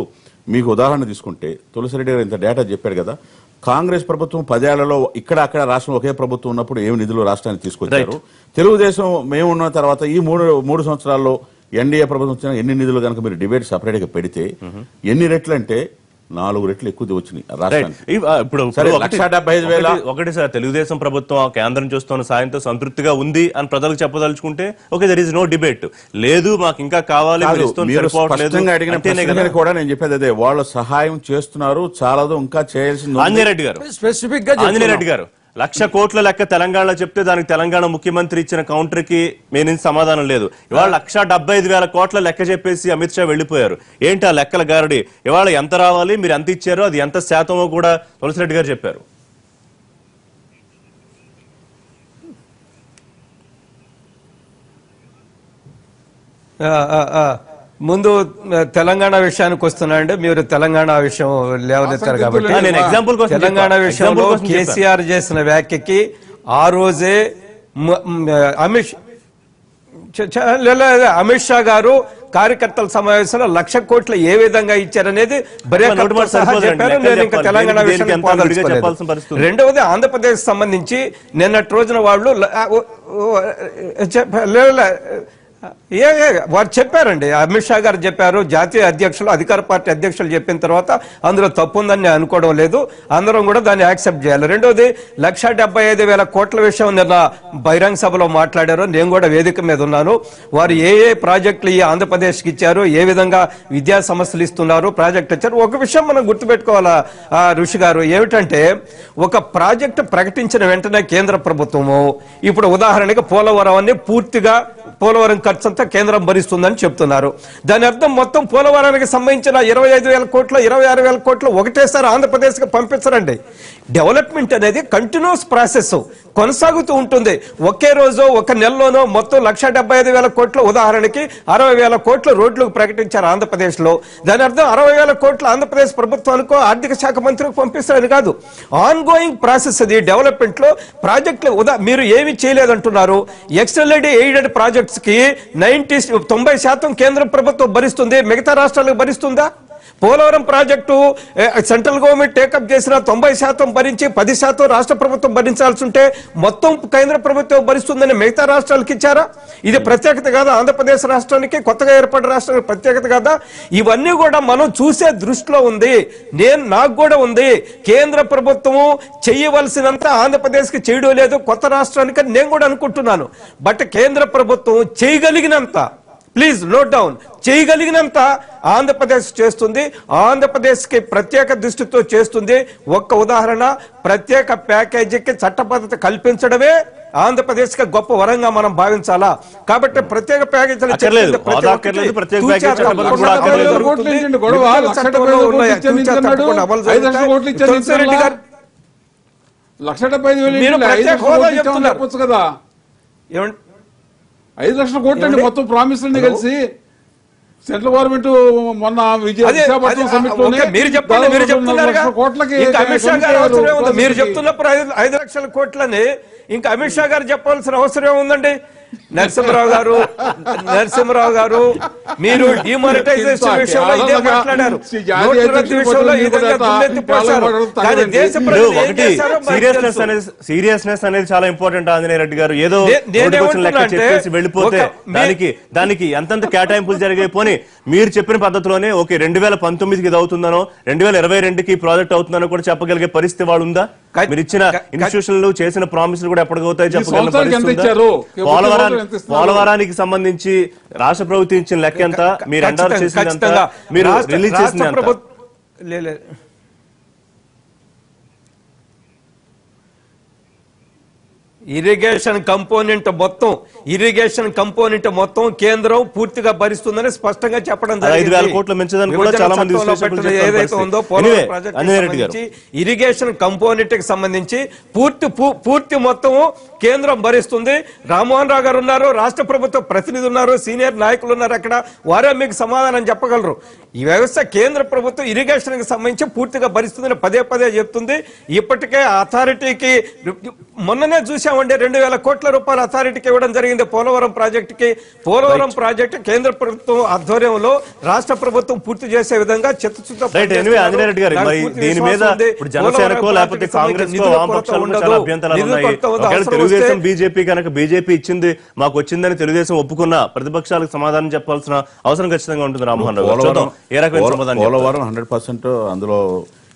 Speaker 4: మీకు ఉదాహరణ తీసుకుంటే తులసిరెడ్డి గారు ఇంత డేటా చెప్పాడు కదా. కాంగ్రెస్ ప్రభుత్వం పదేళ్ళలో ఇక్కడ అక్కడ రాష్ట్రం ఒకే ప్రభుత్వం ఉన్నప్పుడు ఏమి నిధులు రాష్ట్రానికి తీసుకొచ్చారు? తెలుగుదేశం మేము ఉన్న తర్వాత ఈ మూడు మూడు సంవత్సరాల్లో ఎన్డీఏ ప్రభుత్వం వచ్చిన ఎన్ని నిధులు కనుక మీరు డిబేట్ సపరేట్గా పెడితే ఎన్ని రెట్లు అంటే నాలుగు రెట్లు ఎక్కువ వచ్చినాయి
Speaker 1: ఇప్పుడు
Speaker 4: లక్ష డెబ్బై ఐదు వేల-
Speaker 1: ఒకటి- సార్ తెలుగుదేశం ప్రభుత్వం ఆ కేంద్రం చూస్తున్న సాయంతో సంతృప్తిగా ఉంది అని ప్రజలకు చెప్పదలుచుకుంటే okay there is no debate లేదు మాకు ఇంకా కావాలి
Speaker 4: అడిగిన కూడా నేను చెప్పేది అదే. వాళ్ళు సహాయం చేస్తున్నారు చాలదు ఇంకా చేయాల్సింది.
Speaker 1: ఆంజనేయ రెడ్డి గారు.
Speaker 5: స్పెసిఫిక్గా
Speaker 1: ఆంజనేయ రెడ్డి గారు లక్ష కోట్ల లెక్క తెలంగాణలో చెప్తే దానికి తెలంగాణ ముఖ్యమంత్రి ఇచ్చిన కౌంటర్కి మీ సమాధానం లేదు. ఇవాళ లక్ష డెబ్బై ఐదు వేల కోట్ల లెక్క చెప్పేసి అమిత్ షా వెళ్ళిపోయారు. ఏంటి ఆ లెక్కల గారడి? ఇవాళ ఎంత రావాలి? మీరు ఎంత ఇచ్చారో అది ఎంత శాతమో కూడా తులసిరెడ్డి గారు చెప్పారు.
Speaker 3: ఆ. ముందు తెలంగాణ విషయానికి వస్తున్నా అంటే మీరు తెలంగాణ విషయం లేవనెత్తారు కాబట్టి తెలంగాణ. విషయంలో. కేసీఆర్ చేసిన వ్యాఖ్యకి ఆ రోజే అమిత్ చ- చ- లే- లే- లే, అమిత్ షా గారు కార్యకర్తల సమావేశంలో లక్ష కోట్లు ఏ విధంగా ఇచ్చారనేది. తెలంగాణ. రెండవది ఆంధ్రప్రదేశ్ సంబంధించి నిన్నటి రోజున వాళ్ళు ఏ వారు చెప్పారండి. అమిత్ షా గారు చెప్పారు జాతీయ అధ్యక్షులు అధికార పార్టీ అధ్యక్షులు చెప్పిన తర్వాత అందులో తప్పు ఉందని నేను అనుకోవడం లేదు. అందరం కూడా దాన్ని యాక్సెప్ట్ చేయాలి. రెండోది లక్ష డెబ్బై ఐదు వేల కోట్ల విషయం నిన్న బహిరంగ సభలో మాట్లాడారు. నేను కూడా వేదిక మీద ఉన్నాను. వారు ఏ ఏ ప్రాజెక్టులు ఈ ఆంధ్రప్రదేశ్కి ఇచ్చారు ఏ విధంగా విద్యా సంస్థలు ఇస్తున్నారు ప్రాజెక్ట్ ఇచ్చారు ఒక విషయం మనం గుర్తుపెట్టుకోవాలా ఋషి గారు ఏమిటంటే ఒక ప్రాజెక్టు ప్రకటించిన వెంటనే కేంద్ర ప్రభుత్వము ఇప్పుడు ఉదాహరణకి పోలవరం పూర్తిగా పోలవరం ఖర్చు అంతా కేంద్రం భరిస్తుందని చెప్తున్నారు. దాని అర్థం మొత్తం పోలవరానికి సంబంధించిన ఇరవై ఐదు వేల కోట్లు ఇరవై ఆరు వేల కోట్లు ఒకటేసారి ఆంధ్రప్రదేశ్కి పంపించరండి. డెవలప్మెంట్ అనేది కంటిన్యూస్ ప్రాసెస్ కొనసాగుతూ ఉంటుంది. ఒకే రోజు ఒక నెలలోనో మొత్తం లక్ష డెబ్బై ఐదు వేల కోట్లు ఉదాహరణకి అరవై వేల కోట్లు రోడ్లకు ప్రకటించారు ఆంధ్రప్రదేశ్లో దాని అర్థం అరవై వేల కోట్ల ఆంధ్రప్రదేశ్ ప్రభుత్వానికో ఆర్థిక శాఖ మంత్రికి పంపిస్తారని కాదు. ఆన్ గోయింగ్ ప్రాసెస్ అది డెవలప్మెంట్లో ప్రాజెక్టులు ఉదా మీరు ఏమి చేయలేదంటున్నారు. ఎక్స్టర్నల్ ఎయిడెడ్ ప్రాజెక్ట్స్కి నైన్టీ తొంభై శాతం కేంద్ర ప్రభుత్వం భరిస్తుంది. మిగతా రాష్ట్రాలకు భరిస్తుందా? Polavaram project central government take up చేసిన తొంభై శాతం భరించి పది శాతం రాష్ట్ర ప్రభుత్వం భరించాల్సి ఉంటే మొత్తం కేంద్ర ప్రభుత్వం భరిస్తుందని మిగతా రాష్ట్రాలకు ఇచ్చారా? ఇది ప్రత్యేకత కాదా? ఆంధ్రప్రదేశ్ రాష్ట్రానికి కొత్తగా ఏర్పడిన రాష్ట్రానికి ప్రత్యేకత కాదా? ఇవన్నీ కూడా మనం చూసే దృష్టిలో ఉంది. నేను నాకు కూడా ఉంది. కేంద్ర ప్రభుత్వము చేయవలసినంత ఆంధ్రప్రదేశ్కి చేయడం లేదు కొత్త రాష్ట్రానికి నేను కూడా అనుకుంటున్నాను. బట్ కేంద్ర ప్రభుత్వం చేయగలిగినంత ప్లీజ్ నోట్ డౌన్. చేయగలిగినంత ఆంధ్రప్రదేశ్ చేస్తుంది. ఆంధ్రప్రదేశ్కి ప్రత్యేక దృష్టితో చేస్తుంది. ఒక్క ఉదాహరణ ప్రత్యేక ప్యాకేజీకి చట్టబద్ధత కల్పించడమే ఆంధ్రప్రదేశ్కి గొప్ప వరంగా మనం భావించాలా? కాబట్టి ప్రత్యేక ప్యాకేజీలు
Speaker 1: ప్యాకేజీ
Speaker 2: లక్ష డెబ్బై ఐదు వేలు కదా.
Speaker 3: ఏమండి
Speaker 2: ఐదు లక్షల కోట్లు అండి? మొత్తం ప్రామిసులన్నీ కలిసి సెంట్రల్ గవర్నమెంట్ మొన్న
Speaker 3: మీరు. చెప్తున్నప్పుడు ఐదు ఐదు లక్షల కోట్లని ఇంకా అమిత్ షా గారు చెప్పాల్సిన అవసరం ఏముందండి నరసింహరావు గారు నరసింహరావు గారు మీరు డిమానిటైజేషన్ విషయంలో ఇదే మాట్లాడారు. విషయంలో ఈ కానీ దేశ
Speaker 1: ఒకటి సీరియస్నెస్. అనేది సీరియస్నెస్ అనేది చాలా ఇంపార్టెంట్ ఆంజనేయ రెడ్డి గారు. ఏదో లెక్క చెప్పేసి వెళ్ళిపోతే దానికి దానికి ఎంతెంత కేటాయింపులు జరిగాయి. పోనీ మీరు చెప్పిన పద్ధతిలోనే ఓకే రెండు వేల పంతొమ్మిదికి ఇది అవుతుందనో రెండు వేల ఇరవై రెండుకి ప్రాజెక్ట్ అవుతుందనో కూడా చెప్పగలిగే పరిస్థితి వాళ్ళు ఉందా మీరు ఇచ్చిన ఇన్స్టిట్యూషన్లు చేసిన ప్రామిసులు కూడా ఎప్పటికవుతాయి చెప్పగలిగిన
Speaker 2: ఇస్తున్నారు?
Speaker 1: పోలవరానికి సంబంధించి రాష్ట్ర ప్రభుత్వం ఇచ్చిన లెక్క ఎంత మీరు
Speaker 3: ఖచ్చితంగా-
Speaker 1: చేసింది. మీరు రిలీజ్ చేసింది ఎంత
Speaker 3: ప్రభుత్వ- లే- లే. ఇరిగేషన్ కంపోనెంట్ మొత్తం ఇరిగేషన్ కంపోనెంట్ మొత్తం కేంద్రం పూర్తిగా భరిస్తుందని స్పష్టంగా చెప్పడం ఏదైతే. ఉందో పోలవరం ఇరిగేషన్ కంపోనెంట్కి సంబంధించి పూర్తి పూర్తి మొత్తము కేంద్రం భరిస్తుంది. రామ్మోహన్ రావు గారు ఉన్నారు రాష్ట్ర ప్రభుత్వ ప్రతినిధి ఉన్నారు సీనియర్ నాయకులు ఉన్నారు అక్కడ. వారే మీకు సమాధానం చెప్పగలరు. ఈ వ్యవస్థ కేంద్ర ప్రభుత్వం ఇరిగేషన్కి సంబంధించి పూర్తిగా భరిస్తుందని పదే పదే చెప్తుంది. ఇప్పటికే అథారిటీకి మొన్ననే చూసామండి రెండు వేల కోట్ల రూపాయల అథారిటీకి ఇవ్వడం జరిగింది. పోలవరం ప్రాజెక్టుకి. పోలవరం ప్రాజెక్టు కేంద్ర ప్రభుత్వం ఆధ్వర్యంలో రాష్ట్ర ప్రభుత్వం పూర్తి చేసే విధంగా చిత్తశుద్ధ
Speaker 1: రైట్ ఎనివే ఆంజనేయ రెడ్డి గారు మరి దీని మీద ఇప్పుడు జనసేనకో లేకపోతే కాంగ్రెస్ కో వామపక్షాలు కూడా చాలా అభ్యంతరాలు ఉన్నాయి. ఒకవేళ తెలుగుదేశం బీజేపీ కనుక బీజేపీ ఇచ్చింది మాకు వచ్చిందని తెలుగుదేశం ఒప్పుకున్న ప్రతిపక్షాలకు సమాధానం చెప్పాల్సిన అవసరం ఖచ్చితంగా ఉంటుంది రామ్మోహన్ రావు ఏ రకమైన.
Speaker 4: పోలవరం హండ్రెడ్ పర్సెంట్ అందులో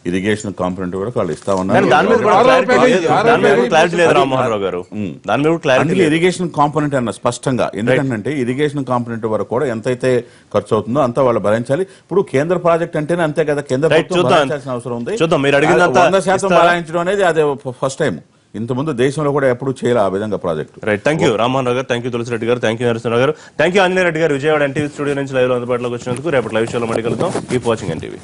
Speaker 4: ఇరిగేషన్ కాంపొనెంట్ కూడా వాళ్ళు ఇస్తా ఉన్నారు.
Speaker 1: దాని మీద కూడా
Speaker 2: ఆరో
Speaker 1: క్లారిటీ లేదు.
Speaker 2: ఆరో
Speaker 1: దాని మీద కూడా
Speaker 2: ప్యాకేజీ
Speaker 1: క్లారిటీ లేదు రామ్మోహన్ రావు గారు. దాని మీద కూడా క్లారిటీ
Speaker 4: ఇరిగేషన్ కాంపోనెంట్ అన్న స్పష్టంగా. ఎందుకంటే ఇరిగేషన్ కాంపోనెంట్ వరకు కూడా ఎంతైతే ఖర్చు అవుతుందో అంతా వాళ్ళు భరించాలి. ఇప్పుడు కేంద్ర ప్రాజెక్ట్ అంటేనే అంతే కదా. కేంద్ర. భరించాల్సిన అవసరం ఉంది.
Speaker 1: చూద్దాం, మీరు అడిగినంత
Speaker 4: వంద శాతం? భరాయించడం అనేది అదే ఫస్ట్ టైం ఇంతకుముందు దేశంలో కూడా ఎప్పుడు చేయాలి ఆ విధంగా project.
Speaker 1: Right thank you Rammohan Rao garu thank you Tulasi Reddy గారు థ్యాంక్ యూ నరసింహరావు గారు. Thank you Anjaneya Reddy garu Vijayawada NTV studio నుంచి లైవ్లో అందుబాటులోకి వచ్చినందుకు రేపటి లైవ్ షోలో మళ్ళీ కలుద్దాం. Keep watching NTV